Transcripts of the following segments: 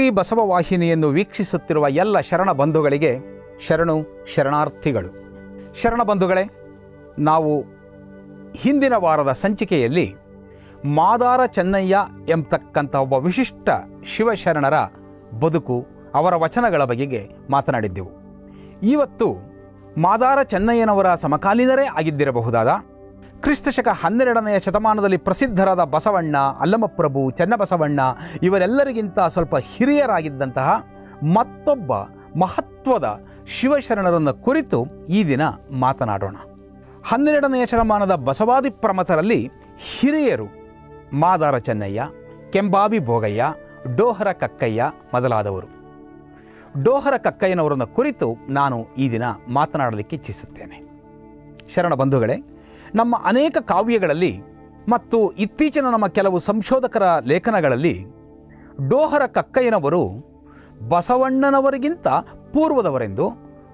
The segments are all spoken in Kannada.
ಶ್ರೀ ಬಸವ ವಾಹಿನಿಯನ್ನು ವೀಕ್ಷಿಸುತ್ತಿರುವ ಎಲ್ಲ ಶರಣ ಬಂಧುಗಳಿಗೆ ಶರಣು ಶರಣಾರ್ಥಿಗಳು. ಶರಣ ಬಂಧುಗಳೇ, ನಾವು ಹಿಂದಿನ ವಾರದ ಸಂಚಿಕೆಯಲ್ಲಿ ಮಾದಾರ ಚೆನ್ನಯ್ಯ ಎಂಬತಕ್ಕಂಥ ಒಬ್ಬ ವಿಶಿಷ್ಟ ಶಿವಶರಣರ ಬದುಕು, ಅವರ ವಚನಗಳ ಬಗೆಗೆ ಮಾತನಾಡಿದ್ದೆವು. ಇವತ್ತು ಮಾದಾರ ಚೆನ್ನಯ್ಯನವರ ಸಮಕಾಲೀನರೇ ಆಗಿದ್ದಿರಬಹುದಾದ ಕ್ರಿಸ್ತಶಕ ಹನ್ನೆರಡನೆಯ ಶತಮಾನದಲ್ಲಿ ಪ್ರಸಿದ್ಧರಾದ ಬಸವಣ್ಣ, ಅಲ್ಲಮಪ್ರಭು, ಚನ್ನಬಸವಣ್ಣ ಇವರೆಲ್ಲರಿಗಿಂತ ಸ್ವಲ್ಪ ಹಿರಿಯರಾಗಿದ್ದಂತಹ ಮತ್ತೊಬ್ಬ ಮಹತ್ವದ ಶಿವಶರಣರನ್ನು ಕುರಿತು ಈ ದಿನ ಮಾತನಾಡೋಣ. ಹನ್ನೆರಡನೆಯ ಶತಮಾನದ ಬಸವಾದಿ ಪ್ರಮತರಲ್ಲಿ ಹಿರಿಯರು ಮಾದಾರ ಚೆನ್ನಯ್ಯ, ಕೆಂಬಾಬಿ ಭೋಗಯ್ಯ, ಡೋಹರ ಕಕ್ಕಯ್ಯ ಮೊದಲಾದವರು. ಡೋಹರ ಕಕ್ಕಯ್ಯನವರನ್ನು ಕುರಿತು ನಾನು ಈ ದಿನ ಮಾತನಾಡಲಿಕ್ಕೆ ಇಚ್ಛಿಸುತ್ತೇನೆ. ಶರಣ ಬಂಧುಗಳೇ ನಮ್ಮ ಅನೇಕ ಕಾವ್ಯಗಳಲ್ಲಿ ಮತ್ತು ಇತ್ತೀಚಿನ ನಮ್ಮ ಕೆಲವು ಸಂಶೋಧಕರ ಲೇಖನಗಳಲ್ಲಿ ಡೋಹರ ಕಕ್ಕಯ್ಯನವರು ಬಸವಣ್ಣನವರಿಗಿಂತ ಪೂರ್ವದವರೆಂದು,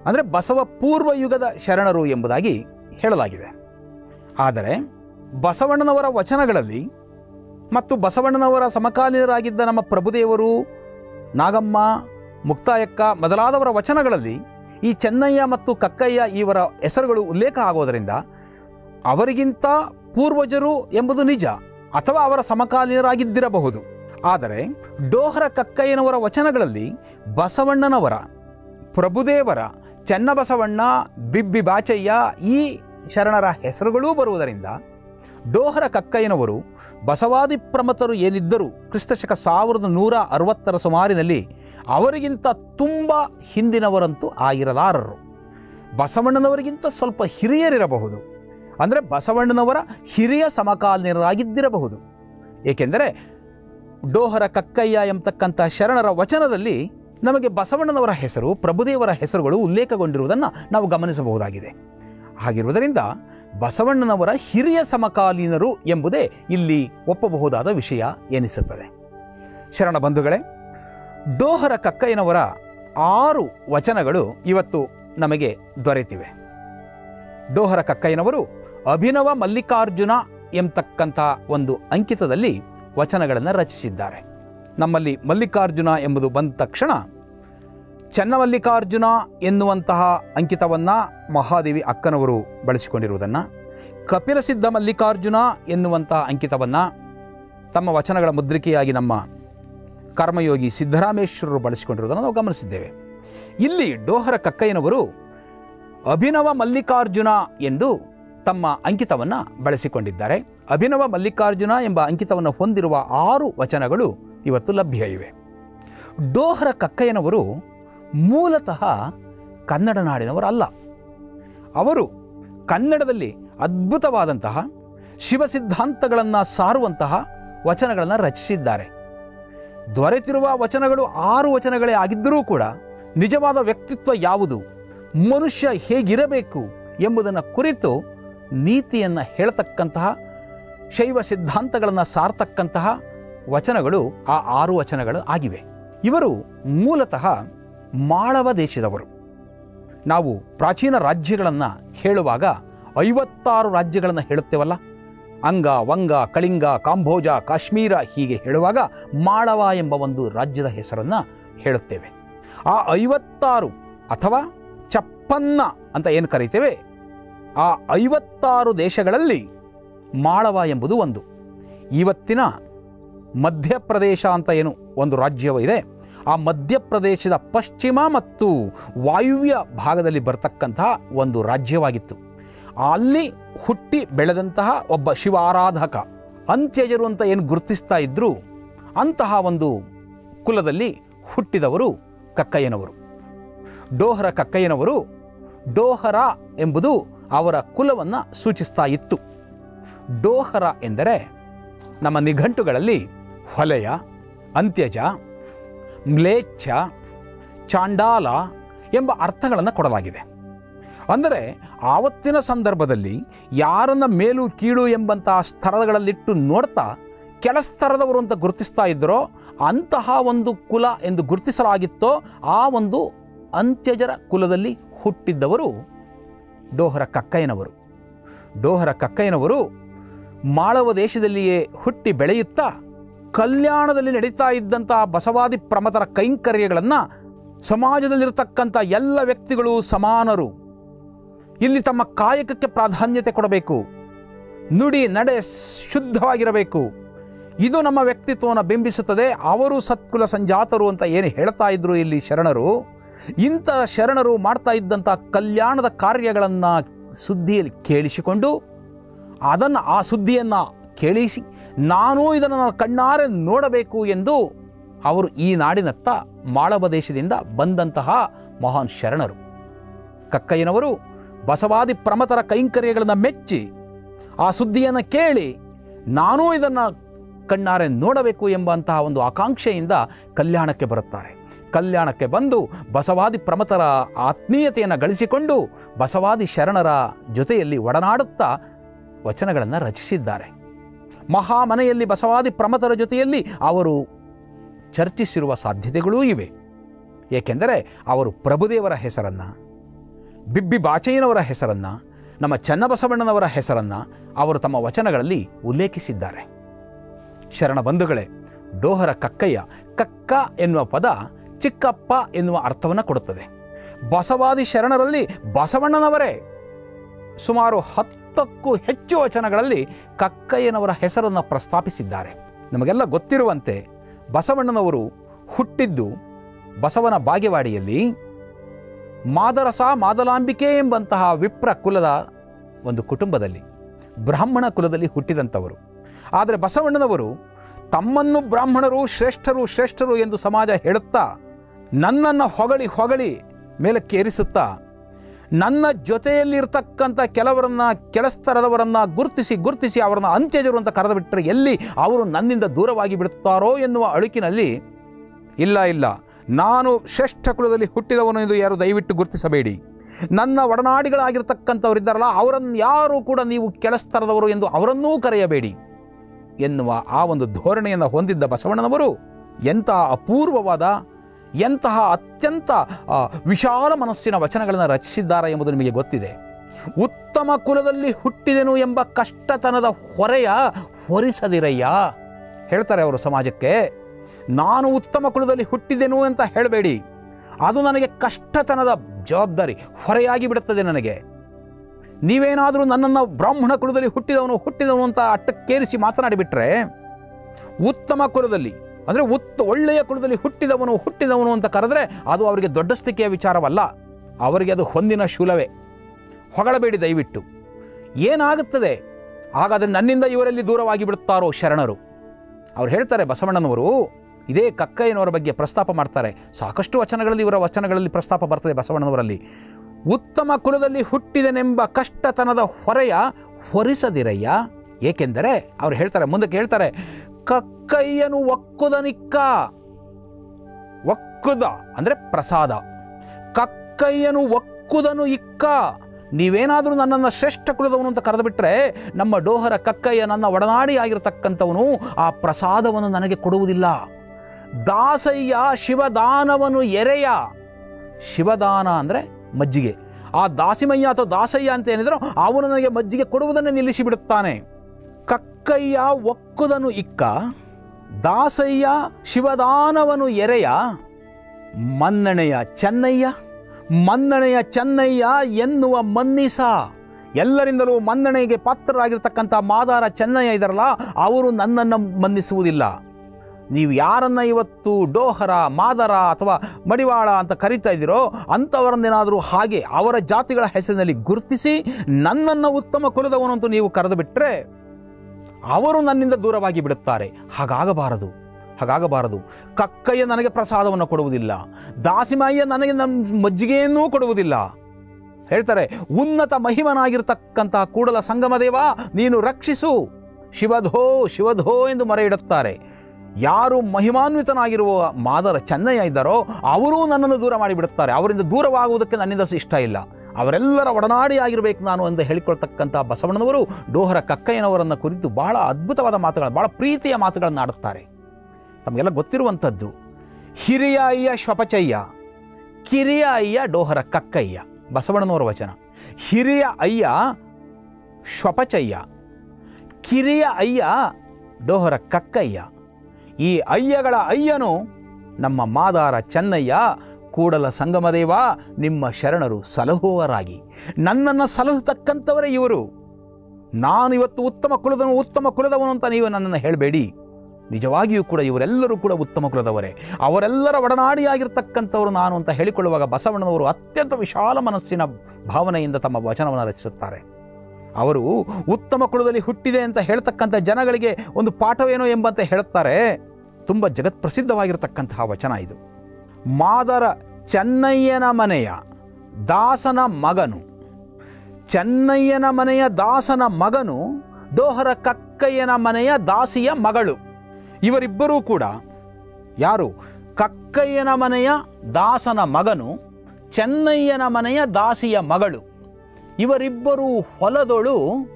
ಅಂದರೆ ಬಸವ ಪೂರ್ವ ಯುಗದ ಶರಣರು ಎಂಬುದಾಗಿ ಹೇಳಲಾಗಿದೆ. ಆದರೆ ಬಸವಣ್ಣನವರ ವಚನಗಳಲ್ಲಿ ಮತ್ತು ಬಸವಣ್ಣನವರ ಸಮಕಾಲೀನರಾಗಿದ್ದ ನಮ್ಮ ಪ್ರಭುದೇವರು ನಾಗಮ್ಮ, ಮುಕ್ತಾಯಕ್ಕ ಮೊದಲಾದವರ ವಚನಗಳಲ್ಲಿ ಈ ಚೆನ್ನಯ್ಯ ಮತ್ತು ಕಕ್ಕಯ್ಯ ಇವರ ಹೆಸರುಗಳು ಉಲ್ಲೇಖ ಆಗೋದರಿಂದ ಅವರಿಗಿಂತ ಪೂರ್ವಜರು ಎಂಬುದು ನಿಜ ಅಥವಾ ಅವರ ಸಮಕಾಲೀನರಾಗಿದ್ದಿರಬಹುದು. ಆದರೆ ಡೋಹರ ಕಕ್ಕಯ್ಯನವರ ವಚನಗಳಲ್ಲಿ ಬಸವಣ್ಣನವರ, ಪ್ರಭುದೇವರ, ಚೆನ್ನಬಸವಣ್ಣ, ಬಿಬ್ಬಿ ಬಾಚಯ್ಯ ಈ ಶರಣರ ಹೆಸರುಗಳೂ ಬರುವುದರಿಂದ ಡೋಹರ ಕಕ್ಕಯ್ಯನವರು ಬಸವಾದಿ ಪ್ರಮತರು ಏನಿದ್ದರೂ ಕ್ರಿಸ್ತಶಕ ಸಾವಿರದ ನೂರ ಅರವತ್ತರ ಸುಮಾರಿನಲ್ಲಿ ಅವರಿಗಿಂತ ತುಂಬ ಹಿಂದಿನವರಂತೂ ಆಗಿರಲಾರರು. ಬಸವಣ್ಣನವರಿಗಿಂತ ಸ್ವಲ್ಪ ಹಿರಿಯರಿರಬಹುದು. ಅಂದರೆ ಬಸವಣ್ಣನವರ ಹಿರಿಯ ಸಮಕಾಲೀನರಾಗಿದ್ದಿರಬಹುದು. ಏಕೆಂದರೆ ಡೋಹರ ಕಕ್ಕಯ್ಯ ಎಂಬತಕ್ಕಂಥ ಶರಣರ ವಚನದಲ್ಲಿ ನಮಗೆ ಬಸವಣ್ಣನವರ ಹೆಸರು, ಪ್ರಭುದೇವರ ಹೆಸರುಗಳು ಉಲ್ಲೇಖಗೊಂಡಿರುವುದನ್ನು ನಾವು ಗಮನಿಸಬಹುದಾಗಿದೆ. ಹಾಗಿರುವುದರಿಂದ ಬಸವಣ್ಣನವರ ಹಿರಿಯ ಸಮಕಾಲೀನರು ಎಂಬುದೇ ಇಲ್ಲಿ ಒಪ್ಪಬಹುದಾದ ವಿಷಯ ಎನಿಸುತ್ತದೆ. ಶರಣ ಬಂಧುಗಳೇ, ಡೋಹರ ಕಕ್ಕಯ್ಯನವರ ಆರು ವಚನಗಳು ಇವತ್ತು ನಮಗೆ ದೊರೆತಿವೆ. ಡೋಹರ ಕಕ್ಕಯ್ಯನವರು ಅಭಿನವ ಮಲ್ಲಿಕಾರ್ಜುನ ಎಂಬತಕ್ಕಂಥ ಒಂದು ಅಂಕಿತದಲ್ಲಿ ವಚನಗಳನ್ನು ರಚಿಸಿದ್ದಾರೆ. ನಮ್ಮಲ್ಲಿ ಮಲ್ಲಿಕಾರ್ಜುನ ಎಂಬುದು ಬಂದ ತಕ್ಷಣ ಚನ್ನಮಲ್ಲಿಕಾರ್ಜುನ ಎನ್ನುವಂತಹ ಅಂಕಿತವನ್ನು ಮಹಾದೇವಿ ಅಕ್ಕನವರು ಬಳಸಿಕೊಂಡಿರುವುದನ್ನು ಕಪಿಲಸಿದ್ಧ ಮಲ್ಲಿಕಾರ್ಜುನ ಎನ್ನುವಂತಹ ಅಂಕಿತವನ್ನು ತಮ್ಮ ವಚನಗಳ ಮುದ್ರಿಕೆಯಾಗಿ ನಮ್ಮ ಕರ್ಮಯೋಗಿ ಸಿದ್ದರಾಮೇಶ್ವರರು ಬಳಸಿಕೊಂಡಿರುವುದನ್ನು ನಾವು ಗಮನಿಸಿದ್ದೇವೆ. ಇಲ್ಲಿ ಡೋಹರ ಕಕ್ಕಯ್ಯನವರು ಅಭಿನವ ಮಲ್ಲಿಕಾರ್ಜುನ ಎಂದು ತಮ್ಮ ಅಂಕಿತವನ್ನು ಬಳಸಿಕೊಂಡಿದ್ದಾರೆ. ಅಭಿನವ ಮಲ್ಲಿಕಾರ್ಜುನ ಎಂಬ ಅಂಕಿತವನ್ನು ಹೊಂದಿರುವ ಆರು ವಚನಗಳು ಇವತ್ತು ಲಭ್ಯ ಇವೆ. ಡೋಹರ ಕಕ್ಕಯ್ಯನವರು ಮೂಲತಃ ಕನ್ನಡ ನಾಡಿನವರಲ್ಲ. ಅವರು ಕನ್ನಡದಲ್ಲಿ ಅದ್ಭುತವಾದಂತಹ ಶಿವ ಸಿದ್ಧಾಂತಗಳನ್ನು ಸಾರುವಂತಹ ವಚನಗಳನ್ನು ರಚಿಸಿದ್ದಾರೆ. ದೊರೆತಿರುವ ವಚನಗಳು ಆರು ವಚನಗಳೇ ಆಗಿದ್ದರೂ ಕೂಡ ನಿಜವಾದ ವ್ಯಕ್ತಿತ್ವ ಯಾವುದು, ಮನುಷ್ಯ ಹೇಗಿರಬೇಕು ಎಂಬುದನ್ನು ಕುರಿತು ನೀತಿಯನ್ನು ಹೇಳ್ತಕ್ಕಂತಹ, ಶೈವ ಸಿದ್ಧಾಂತಗಳನ್ನು ಸಾರ್ತಕ್ಕಂತಹ ವಚನಗಳು ಆ ಆರು ವಚನಗಳು ಆಗಿವೆ. ಇವರು ಮೂಲತಃ ಮಾಳವ ದೇಶದವರು. ನಾವು ಪ್ರಾಚೀನ ರಾಜ್ಯಗಳನ್ನು ಹೇಳುವಾಗ ಐವತ್ತಾರು ರಾಜ್ಯಗಳನ್ನು ಹೇಳುತ್ತೇವಲ್ಲ? ಅಂಗ, ವಂಗ, ಕಳಿಂಗ ಕಾಂಬೋಜ ಕಾಶ್ಮೀರ ಹೀಗೆ ಹೇಳುವಾಗ ಮಾಳವ ಎಂಬ ಒಂದು ರಾಜ್ಯದ ಹೆಸರನ್ನು ಹೇಳುತ್ತೇವೆ. ಆ ಐವತ್ತಾರು ಅಥವಾ ಚಪ್ಪನ್ನ ಅಂತ ಏನು ಕರೀತೇವೆ? ಆ ಐವತ್ತಾರು ದೇಶಗಳಲ್ಲಿ ಮಾಳವ ಎಂಬುದು ಒಂದು. ಇವತ್ತಿನ ಮಧ್ಯಪ್ರದೇಶ ಅಂತ ಏನು ಒಂದು ರಾಜ್ಯವಿದೆ ಆ ಮಧ್ಯಪ್ರದೇಶದ ಪಶ್ಚಿಮ ಮತ್ತು ವಾಯುವ್ಯ ಭಾಗದಲ್ಲಿ ಬರ್ತಕ್ಕಂತಹ ಒಂದು ರಾಜ್ಯವಾಗಿತ್ತು. ಅಲ್ಲಿ ಹುಟ್ಟಿ ಬೆಳೆದಂತಹ ಒಬ್ಬ ಶಿವಾರಾಧಕ, ಅಂತ್ಯಜರು ಅಂತ ಏನು ಗುರುತಿಸ್ತಾ ಇದ್ದರು ಅಂತಹ ಒಂದು ಕುಲದಲ್ಲಿ ಹುಟ್ಟಿದವರು ಕಕ್ಕಯ್ಯನವರು. ಡೋಹರ ಕಕ್ಕಯ್ಯನವರು, ಡೋಹರ ಎಂಬುದು ಅವರ ಕುಲವನ್ನು ಸೂಚಿಸ್ತಾ ಇತ್ತು. ಡೋಹರ ಎಂದರೆ ನಮ್ಮ ನಿಘಂಟುಗಳಲ್ಲಿ ಹೊಲೆಯ, ಅಂತ್ಯಜ, ಮ್ಲೇಚ್ಛ, ಚಾಂಡಾಲ ಎಂಬ ಅರ್ಥಗಳನ್ನು ಕೊಡಲಾಗಿದೆ. ಅಂದರೆ ಆವತ್ತಿನ ಸಂದರ್ಭದಲ್ಲಿ ಯಾರನ್ನ ಮೇಲು ಕೀಳು ಎಂಬಂತಹ ಸ್ತರಗಳಲ್ಲಿಟ್ಟು ನೋಡ್ತಾ ಕೆಳ ಸ್ತರದವರು ಅಂತ ಗುರುತಿಸ್ತಾ ಇದ್ದರೋ ಅಂತಹ ಒಂದು ಕುಲ ಎಂದು ಗುರುತಿಸಲಾಗಿತ್ತೋ ಆ ಒಂದು ಅಂತ್ಯಜರ ಕುಲದಲ್ಲಿ ಹುಟ್ಟಿದ್ದವರು ಡೋಹರ ಕಕ್ಕಯ್ಯನವರು. ಡೋಹರ ಕಕ್ಕಯ್ಯನವರು ಮಾಳವ ದೇಶದಲ್ಲಿಯೇ ಹುಟ್ಟಿ ಬೆಳೆಯುತ್ತಾ ಕಲ್ಯಾಣದಲ್ಲಿ ನಡೀತಾ ಇದ್ದಂಥ ಬಸವಾದಿ ಪ್ರಮತರ ಕೈಂಕರ್ಯಗಳನ್ನು ಸಮಾಜದಲ್ಲಿರತಕ್ಕಂಥ ಎಲ್ಲ ವ್ಯಕ್ತಿಗಳು ಸಮಾನರು. ಇಲ್ಲಿ ತಮ್ಮ ಕಾಯಕಕ್ಕೆ ಪ್ರಾಧಾನ್ಯತೆ ಕೊಡಬೇಕು. ನುಡಿ, ನಡೆ, ಶುದ್ಧವಾಗಿರಬೇಕು. ಇದು ನಮ್ಮ ವ್ಯಕ್ತಿತ್ವವನ್ನು ಬಿಂಬಿಸುತ್ತದೆ. ಅವರು ಸತ್ಕುಲ ಸಂಜಾತರು ಅಂತ ಏನು ಹೇಳ್ತಾ ಇದ್ರು ಇಲ್ಲಿ ಶರಣರು? ಇಂಥ ಶರಣರು ಮಾಡ್ತಾ ಇದ್ದಂಥ ಕಲ್ಯಾಣದ ಕಾರ್ಯಗಳನ್ನು ಸುದ್ದಿಯಲ್ಲಿ ಕೇಳಿಸಿಕೊಂಡು ಅದನ್ನು ಆ ಸುದ್ದಿಯನ್ನು ಕೇಳಿಸಿ, ನಾನೂ ಇದನ್ನು ನಾನು ಕಣ್ಣಾರೆ ನೋಡಬೇಕು ಎಂದು ಅವರು ಈ ನಾಡಿನತ್ತ ಮಾಳವ ದೇಶದಿಂದ ಬಂದಂತಹ ಮಹಾನ್ ಶರಣರು. ಕಕ್ಕಯ್ಯನವರು ಬಸವಾದಿ ಪ್ರಮತರ ಕೈಂಕರ್ಯಗಳನ್ನು ಮೆಚ್ಚಿ ಆ ಸುದ್ದಿಯನ್ನು ಕೇಳಿ, ನಾನೂ ಇದನ್ನು ಕಣ್ಣಾರೆ ನೋಡಬೇಕು ಎಂಬಂತಹ ಒಂದು ಆಕಾಂಕ್ಷೆಯಿಂದ ಕಲ್ಯಾಣಕ್ಕೆ ಬರುತ್ತಾರೆ. ಕಲ್ಯಾಣಕ್ಕೆ ಬಂದು ಬಸವಾದಿ ಪ್ರಮತರ ಆತ್ಮೀಯತೆಯನ್ನು ಗಳಿಸಿಕೊಂಡು ಬಸವಾದಿ ಶರಣರ ಜೊತೆಯಲ್ಲಿ ಒಡನಾಡುತ್ತಾ ವಚನಗಳನ್ನು ರಚಿಸಿದ್ದಾರೆ. ಮಹಾಮನೆಯಲ್ಲಿ ಬಸವಾದಿ ಪ್ರಮತರ ಜೊತೆಯಲ್ಲಿ ಅವರು ಚರ್ಚಿಸಿರುವ ಸಾಧ್ಯತೆಗಳೂ ಇವೆ. ಏಕೆಂದರೆ ಅವರು ಪ್ರಭುದೇವರ ಹೆಸರನ್ನು, ಬಿಬ್ಬಿ ಬಾಚಯ್ಯನವರ ಹೆಸರನ್ನು, ನಮ್ಮ ಚನ್ನಬಸವಣ್ಣನವರ ಹೆಸರನ್ನು ಅವರು ತಮ್ಮ ವಚನಗಳಲ್ಲಿ ಉಲ್ಲೇಖಿಸಿದ್ದಾರೆ. ಶರಣ ಬಂಧುಗಳೇ, ಡೋಹರ ಕಕ್ಕಯ್ಯ ಕಕ್ಕ ಎನ್ನುವ ಪದ ಚಿಕ್ಕಪ್ಪ ಎನ್ನುವ ಅರ್ಥವನ್ನು ಕೊಡುತ್ತದೆ. ಬಸವಾದಿ ಶರಣರಲ್ಲಿ ಬಸವಣ್ಣನವರೇ ಸುಮಾರು ಹತ್ತಕ್ಕೂ ಹೆಚ್ಚು ವಚನಗಳಲ್ಲಿ ಕಕ್ಕಯ್ಯನವರ ಹೆಸರನ್ನು ಪ್ರಸ್ತಾಪಿಸಿದ್ದಾರೆ. ನಮಗೆಲ್ಲ ಗೊತ್ತಿರುವಂತೆ ಬಸವಣ್ಣನವರು ಹುಟ್ಟಿದ್ದು ಬಸವನ ಬಾಗೇವಾಡಿಯಲ್ಲಿ ಮಾದರಸ ಮಾದಲಾಂಬಿಕೆ ಎಂಬಂತಹ ವಿಪ್ರ ಕುಲದ ಒಂದು ಕುಟುಂಬದಲ್ಲಿ, ಬ್ರಾಹ್ಮಣ ಕುಲದಲ್ಲಿ ಹುಟ್ಟಿದಂಥವರು. ಆದರೆ ಬಸವಣ್ಣನವರು ತಮ್ಮನ್ನು ಬ್ರಾಹ್ಮಣರು ಶ್ರೇಷ್ಠರು ಶ್ರೇಷ್ಠರು ಎಂದು ಸಮಾಜ ಹೇಳುತ್ತಾ ನನ್ನನ್ನು ಹೊಗಳಿ ಹೊಗಳಿ ಮೇಲಕ್ಕೇರಿಸುತ್ತಾ, ನನ್ನ ಜೊತೆಯಲ್ಲಿರ್ತಕ್ಕಂಥ ಕೆಲವರನ್ನ, ಕೆಳಸ್ತರದವರನ್ನ ಗುರುತಿಸಿ ಗುರುತಿಸಿ ಅವರನ್ನು ಅಂತ್ಯಜರು ಅಂತ ಕರೆದು ಬಿಟ್ಟರೆ ಎಲ್ಲಿ ಅವರು ನನ್ನಿಂದ ದೂರವಾಗಿ ಬಿಡುತ್ತಾರೋ ಎನ್ನುವ ಅಳುಕಿನಲ್ಲಿ, ಇಲ್ಲ ಇಲ್ಲ, ನಾನು ಶ್ರೇಷ್ಠ ಕುಲದಲ್ಲಿ ಹುಟ್ಟಿದವನು ಎಂದು ಯಾರು ದಯವಿಟ್ಟು ಗುರುತಿಸಬೇಡಿ. ನನ್ನ ಒಡನಾಡಿಗಳಾಗಿರ್ತಕ್ಕಂಥವರಿದ್ದಾರಲ್ಲ, ಅವರನ್ನು ಯಾರೂ ಕೂಡ ನೀವು ಕೆಳಸ್ತರದವರು ಎಂದು ಅವರನ್ನೂ ಕರೆಯಬೇಡಿ ಎನ್ನುವ ಆ ಒಂದು ಧೋರಣೆಯನ್ನು ಹೊಂದಿದ್ದ ಬಸವಣ್ಣನವರು ಎಂಥ ಅಪೂರ್ವವಾದ ಎಂತಹ ಅತ್ಯಂತ ವಿಶಾಲ ಮನಸ್ಸಿನ ವಚನಗಳನ್ನು ರಚಿಸಿದ್ದಾರೆ ಎಂಬುದು ನಿಮಗೆ ಗೊತ್ತಿದೆ. ಉತ್ತಮ ಕುಲದಲ್ಲಿ ಹುಟ್ಟಿದೆನು ಎಂಬ ಕಷ್ಟತನದ ಹೊರೆಯ ಹೊರಿಸದಿರಯ್ಯ. ಹೇಳ್ತಾರೆ ಅವರು ಸಮಾಜಕ್ಕೆ, ನಾನು ಉತ್ತಮ ಕುಲದಲ್ಲಿ ಹುಟ್ಟಿದೆನು ಅಂತ ಹೇಳಬೇಡಿ. ಅದು ನನಗೆ ಕಷ್ಟತನದ ಜವಾಬ್ದಾರಿ, ಹೊರೆಯಾಗಿ ಬಿಡುತ್ತದೆ ನನಗೆ. ನೀವೇನಾದರೂ ನನ್ನನ್ನು ಬ್ರಾಹ್ಮಣ ಕುಲದಲ್ಲಿ ಹುಟ್ಟಿದವನು ಹುಟ್ಟಿದವನು ಅಂತ ಅಟ್ಟಕ್ಕೇರಿಸಿ ಮಾತನಾಡಿಬಿಟ್ರೆ, ಉತ್ತಮ ಕುಲದಲ್ಲಿ ಅಂದರೆ ಉತ್ತ ಒಳ್ಳೆಯ ಕುಲದಲ್ಲಿ ಹುಟ್ಟಿದವನು ಹುಟ್ಟಿದವನು ಅಂತ ಕರೆದ್ರೆ ಅದು ಅವರಿಗೆ ದೊಡ್ಡ ದೊಡ್ಡಸ್ತಿಕೆಯ ವಿಚಾರವಲ್ಲ. ಅವರಿಗೆ ಅದು ಹೊಂದಿನ ಶೂಲವೇ. ಹೊಗಳಬೇಡಿ ದಯವಿಟ್ಟು. ಏನಾಗುತ್ತದೆ? ಹಾಗಾದರೆ ನನ್ನಿಂದ ಇವರಲ್ಲಿ ದೂರವಾಗಿ ಬಿಡುತ್ತಾರೋ ಶರಣರು? ಅವ್ರು ಹೇಳ್ತಾರೆ, ಬಸವಣ್ಣನವರು, ಇದೇ ಕಕ್ಕಯ್ಯನವರ ಬಗ್ಗೆ ಪ್ರಸ್ತಾಪ ಮಾಡ್ತಾರೆ. ಸಾಕಷ್ಟು ವಚನಗಳಲ್ಲಿ, ಇವರ ವಚನಗಳಲ್ಲಿ ಪ್ರಸ್ತಾಪ ಬರ್ತದೆ ಬಸವಣ್ಣನವರಲ್ಲಿ. ಉತ್ತಮ ಕುಲದಲ್ಲಿ ಹುಟ್ಟಿದನೆಂಬ ಕಷ್ಟತನದ ಹೊರೆಯ ಹೊರಿಸದಿರಯ್ಯ? ಏಕೆಂದರೆ, ಅವ್ರು ಹೇಳ್ತಾರೆ, ಮುಂದಕ್ಕೆ ಹೇಳ್ತಾರೆ ಕಕ್ಕಯ್ಯನು ಒಕ್ಕುದನಿಕ್ಕ ಒಕ್ಕುದ ಅಂದರೆ ಪ್ರಸಾದ. ಕಕ್ಕಯ್ಯನು ಒಕ್ಕುದನು ಇಕ್ಕ? ನೀವೇನಾದರೂ ನನ್ನನ್ನು ಶ್ರೇಷ್ಠ ಕುಲದವನು ಅಂತ ಕರೆದು ಬಿಟ್ಟರೆ ನಮ್ಮ ಡೋಹರ ಕಕ್ಕಯ್ಯ ನನ್ನ ಒಡನಾಡಿ ಆಗಿರತಕ್ಕಂಥವನು ಆ ಪ್ರಸಾದವನ್ನು ನನಗೆ ಕೊಡುವುದಿಲ್ಲ. ದಾಸಯ್ಯ ಶಿವದಾನವನು ಎರೆಯ. ಶಿವದಾನ ಅಂದರೆ ಮಜ್ಜಿಗೆ. ಆ ದಾಸಿಮಯ್ಯ ಅಥವಾ ದಾಸಯ್ಯ ಅಂತ ಏನಿದ್ರು ಅವನು ನನಗೆ ಮಜ್ಜಿಗೆ ಕೊಡುವುದನ್ನು ನಿಲ್ಲಿಸಿ ಬಿಡುತ್ತಾನೆ ಕಕ್ಕಯ್ಯ ಒಕ್ಕುದನು ಇಕ್ಕ, ದಾಸಯ್ಯ ಶಿವದಾನವನು ಎರೆಯ, ಮನ್ನಣೆಯ ಚೆನ್ನಯ್ಯ ಮನ್ನಣೆಯ ಚೆನ್ನಯ್ಯ ಎನ್ನುವ ಮನ್ನಿಸ. ಎಲ್ಲರಿಂದಲೂ ಮನ್ನಣೆಗೆ ಪಾತ್ರರಾಗಿರ್ತಕ್ಕಂಥ ಮಾದಾರ ಚೆನ್ನಯ್ಯ ಇದರಲ್ಲ, ಅವರು ನನ್ನನ್ನು ಮನ್ನಿಸುವುದಿಲ್ಲ. ನೀವು ಯಾರನ್ನು ಇವತ್ತು ಡೋಹರ, ಮಾದರ ಅಥವಾ ಮಡಿವಾಳ ಅಂತ ಕರಿತಾ ಇದ್ದೀರೋ, ಅಂಥವರನ್ನೇನಾದರೂ ಹಾಗೆ ಅವರ ಜಾತಿಗಳ ಹೆಸರಿನಲ್ಲಿ ಗುರುತಿಸಿ, ನನ್ನನ್ನು ಉತ್ತಮ ಕುಲದವನಂತೂ ನೀವು ಕರೆದು ಬಿಟ್ಟರೆ ಅವರು ನನ್ನಿಂದ ದೂರವಾಗಿ ಬಿಡುತ್ತಾರೆ. ಹಾಗಾಗಬಾರದು. ಹಾಗಾಗಬಾರದು. ಕಕ್ಕಯ್ಯ ನನಗೆ ಪ್ರಸಾದವನ್ನು ಕೊಡುವುದಿಲ್ಲ. ದಾಸಿಮಯ್ಯ ನನಗೆ ನನ್ನ ಮಜ್ಜಿಗೆಯನ್ನೂ ಕೊಡುವುದಿಲ್ಲ. ಹೇಳ್ತಾರೆ, ಉನ್ನತ ಮಹಿಮನಾಗಿರ್ತಕ್ಕಂತಹ ಕೂಡಲ ಸಂಗಮದೇವ, ನೀನು ರಕ್ಷಿಸು. ಶಿವಧೋ ಶಿವಧೋ ಎಂದು ಮೊರೆ ಇಡುತ್ತಾರೆ ಯಾರು ಮಹಿಮಾನ್ವಿತನಾಗಿರುವ ಮಾದರ ಚೆನ್ನಯ್ಯ ಇದ್ದಾರೋ, ಅವರೂ ನನ್ನನ್ನು ದೂರ ಮಾಡಿಬಿಡುತ್ತಾರೆ. ಅವರಿಂದ ದೂರವಾಗುವುದಕ್ಕೆ ನನ್ನಿಂದ ಇಷ್ಟ ಇಲ್ಲ. ಅವರೆಲ್ಲರ ಒಡನಾಡಿ ಆಗಿರಬೇಕು ನಾನು ಎಂದು ಹೇಳಿಕೊಳ್ತಕ್ಕಂಥ ಬಸವಣ್ಣನವರು ಡೋಹರ ಕಕ್ಕಯ್ಯನವರನ್ನು ಕುರಿತು ಬಹಳ ಅದ್ಭುತವಾದ ಮಾತುಗಳು, ಬಹಳ ಪ್ರೀತಿಯ ಮಾತುಗಳನ್ನು ಆಡುತ್ತಾರೆ. ತಮಗೆಲ್ಲ ಗೊತ್ತಿರುವಂಥದ್ದು, ಹಿರಿಯ ಅಯ್ಯ ಶ್ವಪಚಯ್ಯ, ಕಿರಿಯ ಅಯ್ಯ ಡೋಹರ ಕಕ್ಕಯ್ಯ, ಬಸವಣ್ಣನವರ ವಚನ. ಹಿರಿಯ ಅಯ್ಯ ಶ್ವಪಚಯ್ಯ, ಕಿರಿಯ ಅಯ್ಯ ಡೋಹರ ಕಕ್ಕಯ್ಯ. ಈ ಅಯ್ಯಗಳ ಅಯ್ಯನು ನಮ್ಮ ಮಾದಾರ ಚೆನ್ನಯ್ಯ ಕೂಡಲ ಸಂಗಮದೇವ ನಿಮ್ಮ ಶರಣರು ಸಲಹುವರಾಗಿ ನನ್ನನ್ನು ಸಲಹುತಕ್ಕಂಥವರೇ ಇವರು. ನಾನು ಇವತ್ತು ಉತ್ತಮ ಕುಲದವನು ಉತ್ತಮ ಕುಲದವನು ಅಂತ ನೀವು ನನ್ನನ್ನು ಹೇಳಬೇಡಿ. ನಿಜವಾಗಿಯೂ ಕೂಡ ಇವರೆಲ್ಲರೂ ಕೂಡ ಉತ್ತಮ ಕುಲದವರೇ. ಅವರೆಲ್ಲರ ಒಡನಾಡಿಯಾಗಿರ್ತಕ್ಕಂಥವರು ನಾನು ಅಂತ ಹೇಳಿಕೊಳ್ಳುವಾಗ ಬಸವಣ್ಣನವರು ಅತ್ಯಂತ ವಿಶಾಲ ಮನಸ್ಸಿನ ಭಾವನೆಯಿಂದ ತಮ್ಮ ವಚನವನ್ನು ರಚಿಸುತ್ತಾರೆ. ಅವರು ಉತ್ತಮ ಕುಲದಲ್ಲಿ ಹುಟ್ಟಿದೆ ಅಂತ ಹೇಳ್ತಕ್ಕಂಥ ಜನಗಳಿಗೆ ಒಂದು ಪಾಠವೇನೋ ಎಂಬಂತೆ ಹೇಳುತ್ತಾರೆ ತುಂಬ ಜಗತ್ಪ್ರಸಿದ್ಧವಾಗಿರತಕ್ಕಂತಹ ವಚನ ಇದು. ಮಾದರ ಚೆನ್ನಯ್ಯನ ಮನೆಯ ದಾಸನ ಮಗನು. ಚೆನ್ನಯ್ಯನ ಮನೆಯ ದಾಸನ ಮಗನು ದೋಹರ ಕಕ್ಕಯ್ಯನ ಮನೆಯ ದಾಸಿಯ ಮಗಳು. ಇವರಿಬ್ಬರೂ ಕೂಡ ಯಾರು? ಕಕ್ಕಯ್ಯನ ಮನೆಯ ದಾಸನ ಮಗನು, ಚೆನ್ನಯ್ಯನ ಮನೆಯ ದಾಸಿಯ ಮಗಳು. ಇವರಿಬ್ಬರೂ ಹೊಲದೊಳು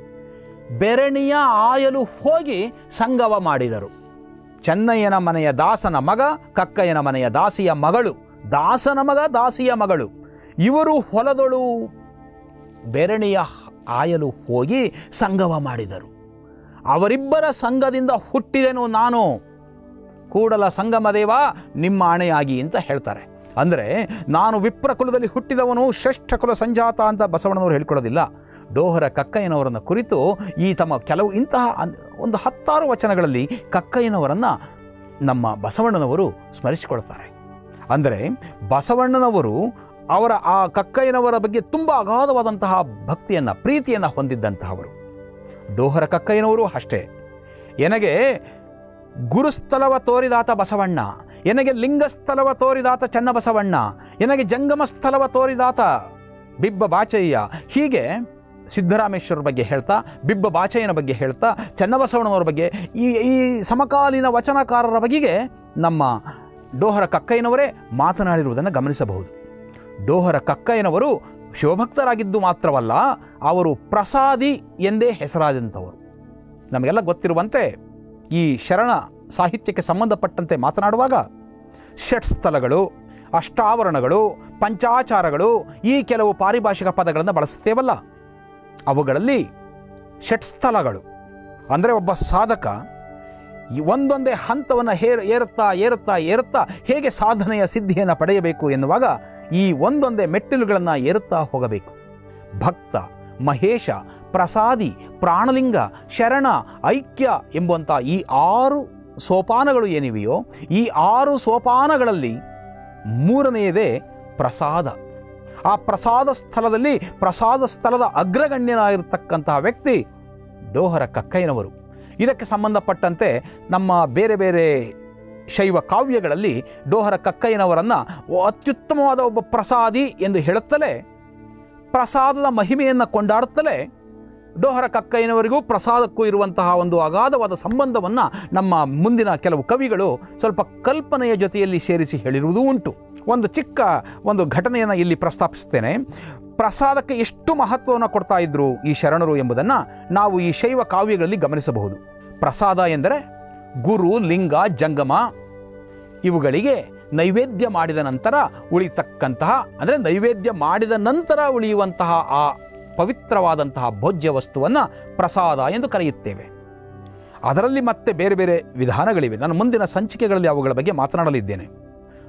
ಬೆರಣಿಯ ಆಯಲು ಹೋಗಿ ಸಂಗವ ಮಾಡಿದರು. ಚೆನ್ನಯ್ಯನ ಮನೆಯ ದಾಸನ ಮಗ, ಕಕ್ಕಯ್ಯನ ಮನೆಯ ದಾಸಿಯ ಮಗಳು, ದಾಸನ ಮಗ, ದಾಸಿಯ ಮಗಳು. ಇವರು ಹೊಲದೊಳು ಬೆರಣಿಯ ಆಯಲು ಹೋಗಿ ಸಂಗವ ಮಾಡಿದರು. ಅವರಿಬ್ಬರ ಸಂಘದಿಂದ ಹುಟ್ಟಿದೆನು ನಾನು. ಕೂಡಲ ಸಂಗಮದೇವ, ನಿಮ್ಮ ಆಣೆಯಾಗಿ ಅಂತ ಹೇಳ್ತಾರೆ. ಅಂದರೆ, ನಾನು ವಿಪ್ರಕುಲದಲ್ಲಿ ಹುಟ್ಟಿದವನು ಶ್ರೇಷ್ಠ ಕುಲ ಸಂಜಾತ ಅಂತ ಬಸವಣ್ಣನವರು ಹೇಳ್ಕೊಳ್ಳೋದಿಲ್ಲ. ಡೋಹರ ಕಕ್ಕಯ್ಯನವರನ್ನು ಕುರಿತು ಈ ತಮ್ಮ ಕೆಲವು ಇಂತಹ ಒಂದು ಹತ್ತಾರು ವಚನಗಳಲ್ಲಿ ಕಕ್ಕಯ್ಯನವರನ್ನು ನಮ್ಮ ಬಸವಣ್ಣನವರು ಸ್ಮರಿಸಿಕೊಳ್ತಾರೆ. ಅಂದರೆ ಬಸವಣ್ಣನವರು ಅವರ ಆ ಕಕ್ಕಯ್ಯನವರ ಬಗ್ಗೆ ತುಂಬ ಅಗಾಧವಾದಂತಹ ಭಕ್ತಿಯನ್ನು, ಪ್ರೀತಿಯನ್ನು ಹೊಂದಿದ್ದಂತಹವರು. ಡೋಹರ ಕಕ್ಕಯ್ಯನವರು ಅಷ್ಟೇ. ಎನಗೆ ಗುರುಸ್ಥಲವ ತೋರಿದಾತ ಬಸವಣ್ಣ, ಎನಗೆ ಲಿಂಗಸ್ಥಲವ ತೋರಿದಾತ ಚನ್ನಬಸವಣ್ಣ, ಎನಗೆ ಜಂಗಮ ಸ್ಥಳವ ತೋರಿದಾತ ಬಿಬ್ಬ ಬಾಚಯ್ಯ, ಹೀಗೆ ಸಿದ್ದರಾಮೇಶ್ವರ ಬಗ್ಗೆ ಹೇಳ್ತಾ, ಬಿಬ್ಬ ಬಾಚಯ್ಯನ ಬಗ್ಗೆ ಹೇಳ್ತಾ, ಚನ್ನಬಸವಣ್ಣನವರ ಬಗ್ಗೆ, ಈ ಈ ಸಮಕಾಲೀನ ವಚನಕಾರರ ಬಗೆಗೆ ನಮ್ಮ ಡೋಹರ ಕಕ್ಕಯ್ಯನವರೇ ಮಾತನಾಡಿರುವುದನ್ನು ಗಮನಿಸಬಹುದು. ಡೋಹರ ಕಕ್ಕಯ್ಯನವರು ಶಿವಭಕ್ತರಾಗಿದ್ದು ಮಾತ್ರವಲ್ಲ, ಅವರು ಪ್ರಸಾದಿ ಎಂದೇ ಹೆಸರಾದಂಥವರು. ನಮಗೆಲ್ಲ ಗೊತ್ತಿರುವಂತೆ, ಈ ಶರಣ ಸಾಹಿತ್ಯಕ್ಕೆ ಸಂಬಂಧಪಟ್ಟಂತೆ ಮಾತನಾಡುವಾಗ ಷಟ್ಸ್ಥಲಗಳು ಅಷ್ಟಾವರಣಗಳು, ಪಂಚಾಚಾರಗಳು, ಈ ಕೆಲವು ಪಾರಿಭಾಷಿಕ ಪದಗಳನ್ನು ಬಳಸುತ್ತೇವಲ್ಲ. ಅವುಗಳಲ್ಲಿ ಷಟ್ಸ್ಥಲಗಳು ಅಂದರೆ ಒಬ್ಬ ಸಾಧಕ ಒಂದೊಂದೇ ಹಂತವನ್ನು ಹೇರ್, ಏರುತ್ತಾ ಏರುತ್ತಾ ಏರುತ್ತಾ ಹೇಗೆ ಸಾಧನೆಯ ಸಿದ್ಧಿಯನ್ನು ಪಡೆಯಬೇಕು ಎನ್ನುವಾಗ ಈ ಒಂದೊಂದೇ ಮೆಟ್ಟಿಲುಗಳನ್ನು ಏರುತ್ತಾ ಹೋಗಬೇಕು. ಭಕ್ತ, ಮಹೇಶ, ಪ್ರಸಾದಿ, ಪ್ರಾಣಲಿಂಗ, ಶರಣ, ಐಕ್ಯ ಎಂಬಂಥ ಈ ಆರು ಸೋಪಾನಗಳು ಏನಿವೆಯೋ ಈ ಆರು ಸೋಪಾನಗಳಲ್ಲಿ ಮೂರನೆಯದೇ ಪ್ರಸಾದ. ಆ ಪ್ರಸಾದ ಸ್ಥಳದಲ್ಲಿ ಪ್ರಸಾದ ಸ್ಥಳದ ಅಗ್ರಗಣ್ಯನಾಗಿರ್ತಕ್ಕಂತಹ ವ್ಯಕ್ತಿ ಡೋಹರ ಕಕ್ಕಯ್ಯನವರು. ಇದಕ್ಕೆ ಸಂಬಂಧಪಟ್ಟಂತೆ ನಮ್ಮ ಬೇರೆ ಬೇರೆ ಶೈವ ಕಾವ್ಯಗಳಲ್ಲಿ ಡೋಹರ ಕಕ್ಕಯ್ಯನವರನ್ನು ಅತ್ಯುತ್ತಮವಾದ ಒಬ್ಬ ಪ್ರಸಾದಿ ಎಂದು ಹೇಳುತ್ತಲೇ, ಪ್ರಸಾದದ ಮಹಿಮೆಯನ್ನು ಕೊಂಡಾಡುತ್ತಲೇ ಡೋಹರ ಕಕ್ಕಯ್ಯನವರಿಗೂ ಪ್ರಸಾದಕ್ಕೂ ಇರುವಂತಹ ಒಂದು ಅಗಾಧವಾದ ಸಂಬಂಧವನ್ನು ನಮ್ಮ ಮುಂದಿನ ಕೆಲವು ಕವಿಗಳು ಸ್ವಲ್ಪ ಕಲ್ಪನೆಯ ಜೊತೆಯಲ್ಲಿ ಸೇರಿಸಿ ಹೇಳಿರುವುದೂ ಉಂಟು. ಒಂದು ಚಿಕ್ಕ ಒಂದು ಘಟನೆಯನ್ನು ಇಲ್ಲಿ ಪ್ರಸ್ತಾಪಿಸ್ತೇನೆ ಪ್ರಸಾದಕ್ಕೆ ಎಷ್ಟು ಮಹತ್ವವನ್ನು ಕೊಡ್ತಾ ಇದ್ರು ಈ ಶರಣರು ಎಂಬುದನ್ನು ನಾವು ಈ ಶೈವ ಕಾವ್ಯಗಳಲ್ಲಿ ಗಮನಿಸಬಹುದು. ಪ್ರಸಾದ ಎಂದರೆ ಗುರು, ಲಿಂಗ, ಜಂಗಮ ಇವುಗಳಿಗೆ ನೈವೇದ್ಯ ಮಾಡಿದ ನಂತರ ಉಳಿತಕ್ಕಂತಹ, ಅಂದರೆ ನೈವೇದ್ಯ ಮಾಡಿದ ನಂತರ ಉಳಿಯುವಂತಹ ಆ ಪವಿತ್ರವಾದಂತಹ ಭೋಜ್ಯ ವಸ್ತುವನ್ನು ಪ್ರಸಾದ ಎಂದು ಕರೆಯುತ್ತೇವೆ. ಅದರಲ್ಲಿ ಮತ್ತೆ ಬೇರೆ ಬೇರೆ ವಿಧಾನಗಳಿವೆ. ನಾನು ಮುಂದಿನ ಸಂಚಿಕೆಗಳಲ್ಲಿ ಅವುಗಳ ಬಗ್ಗೆ ಮಾತನಾಡಲಿದ್ದೇನೆ.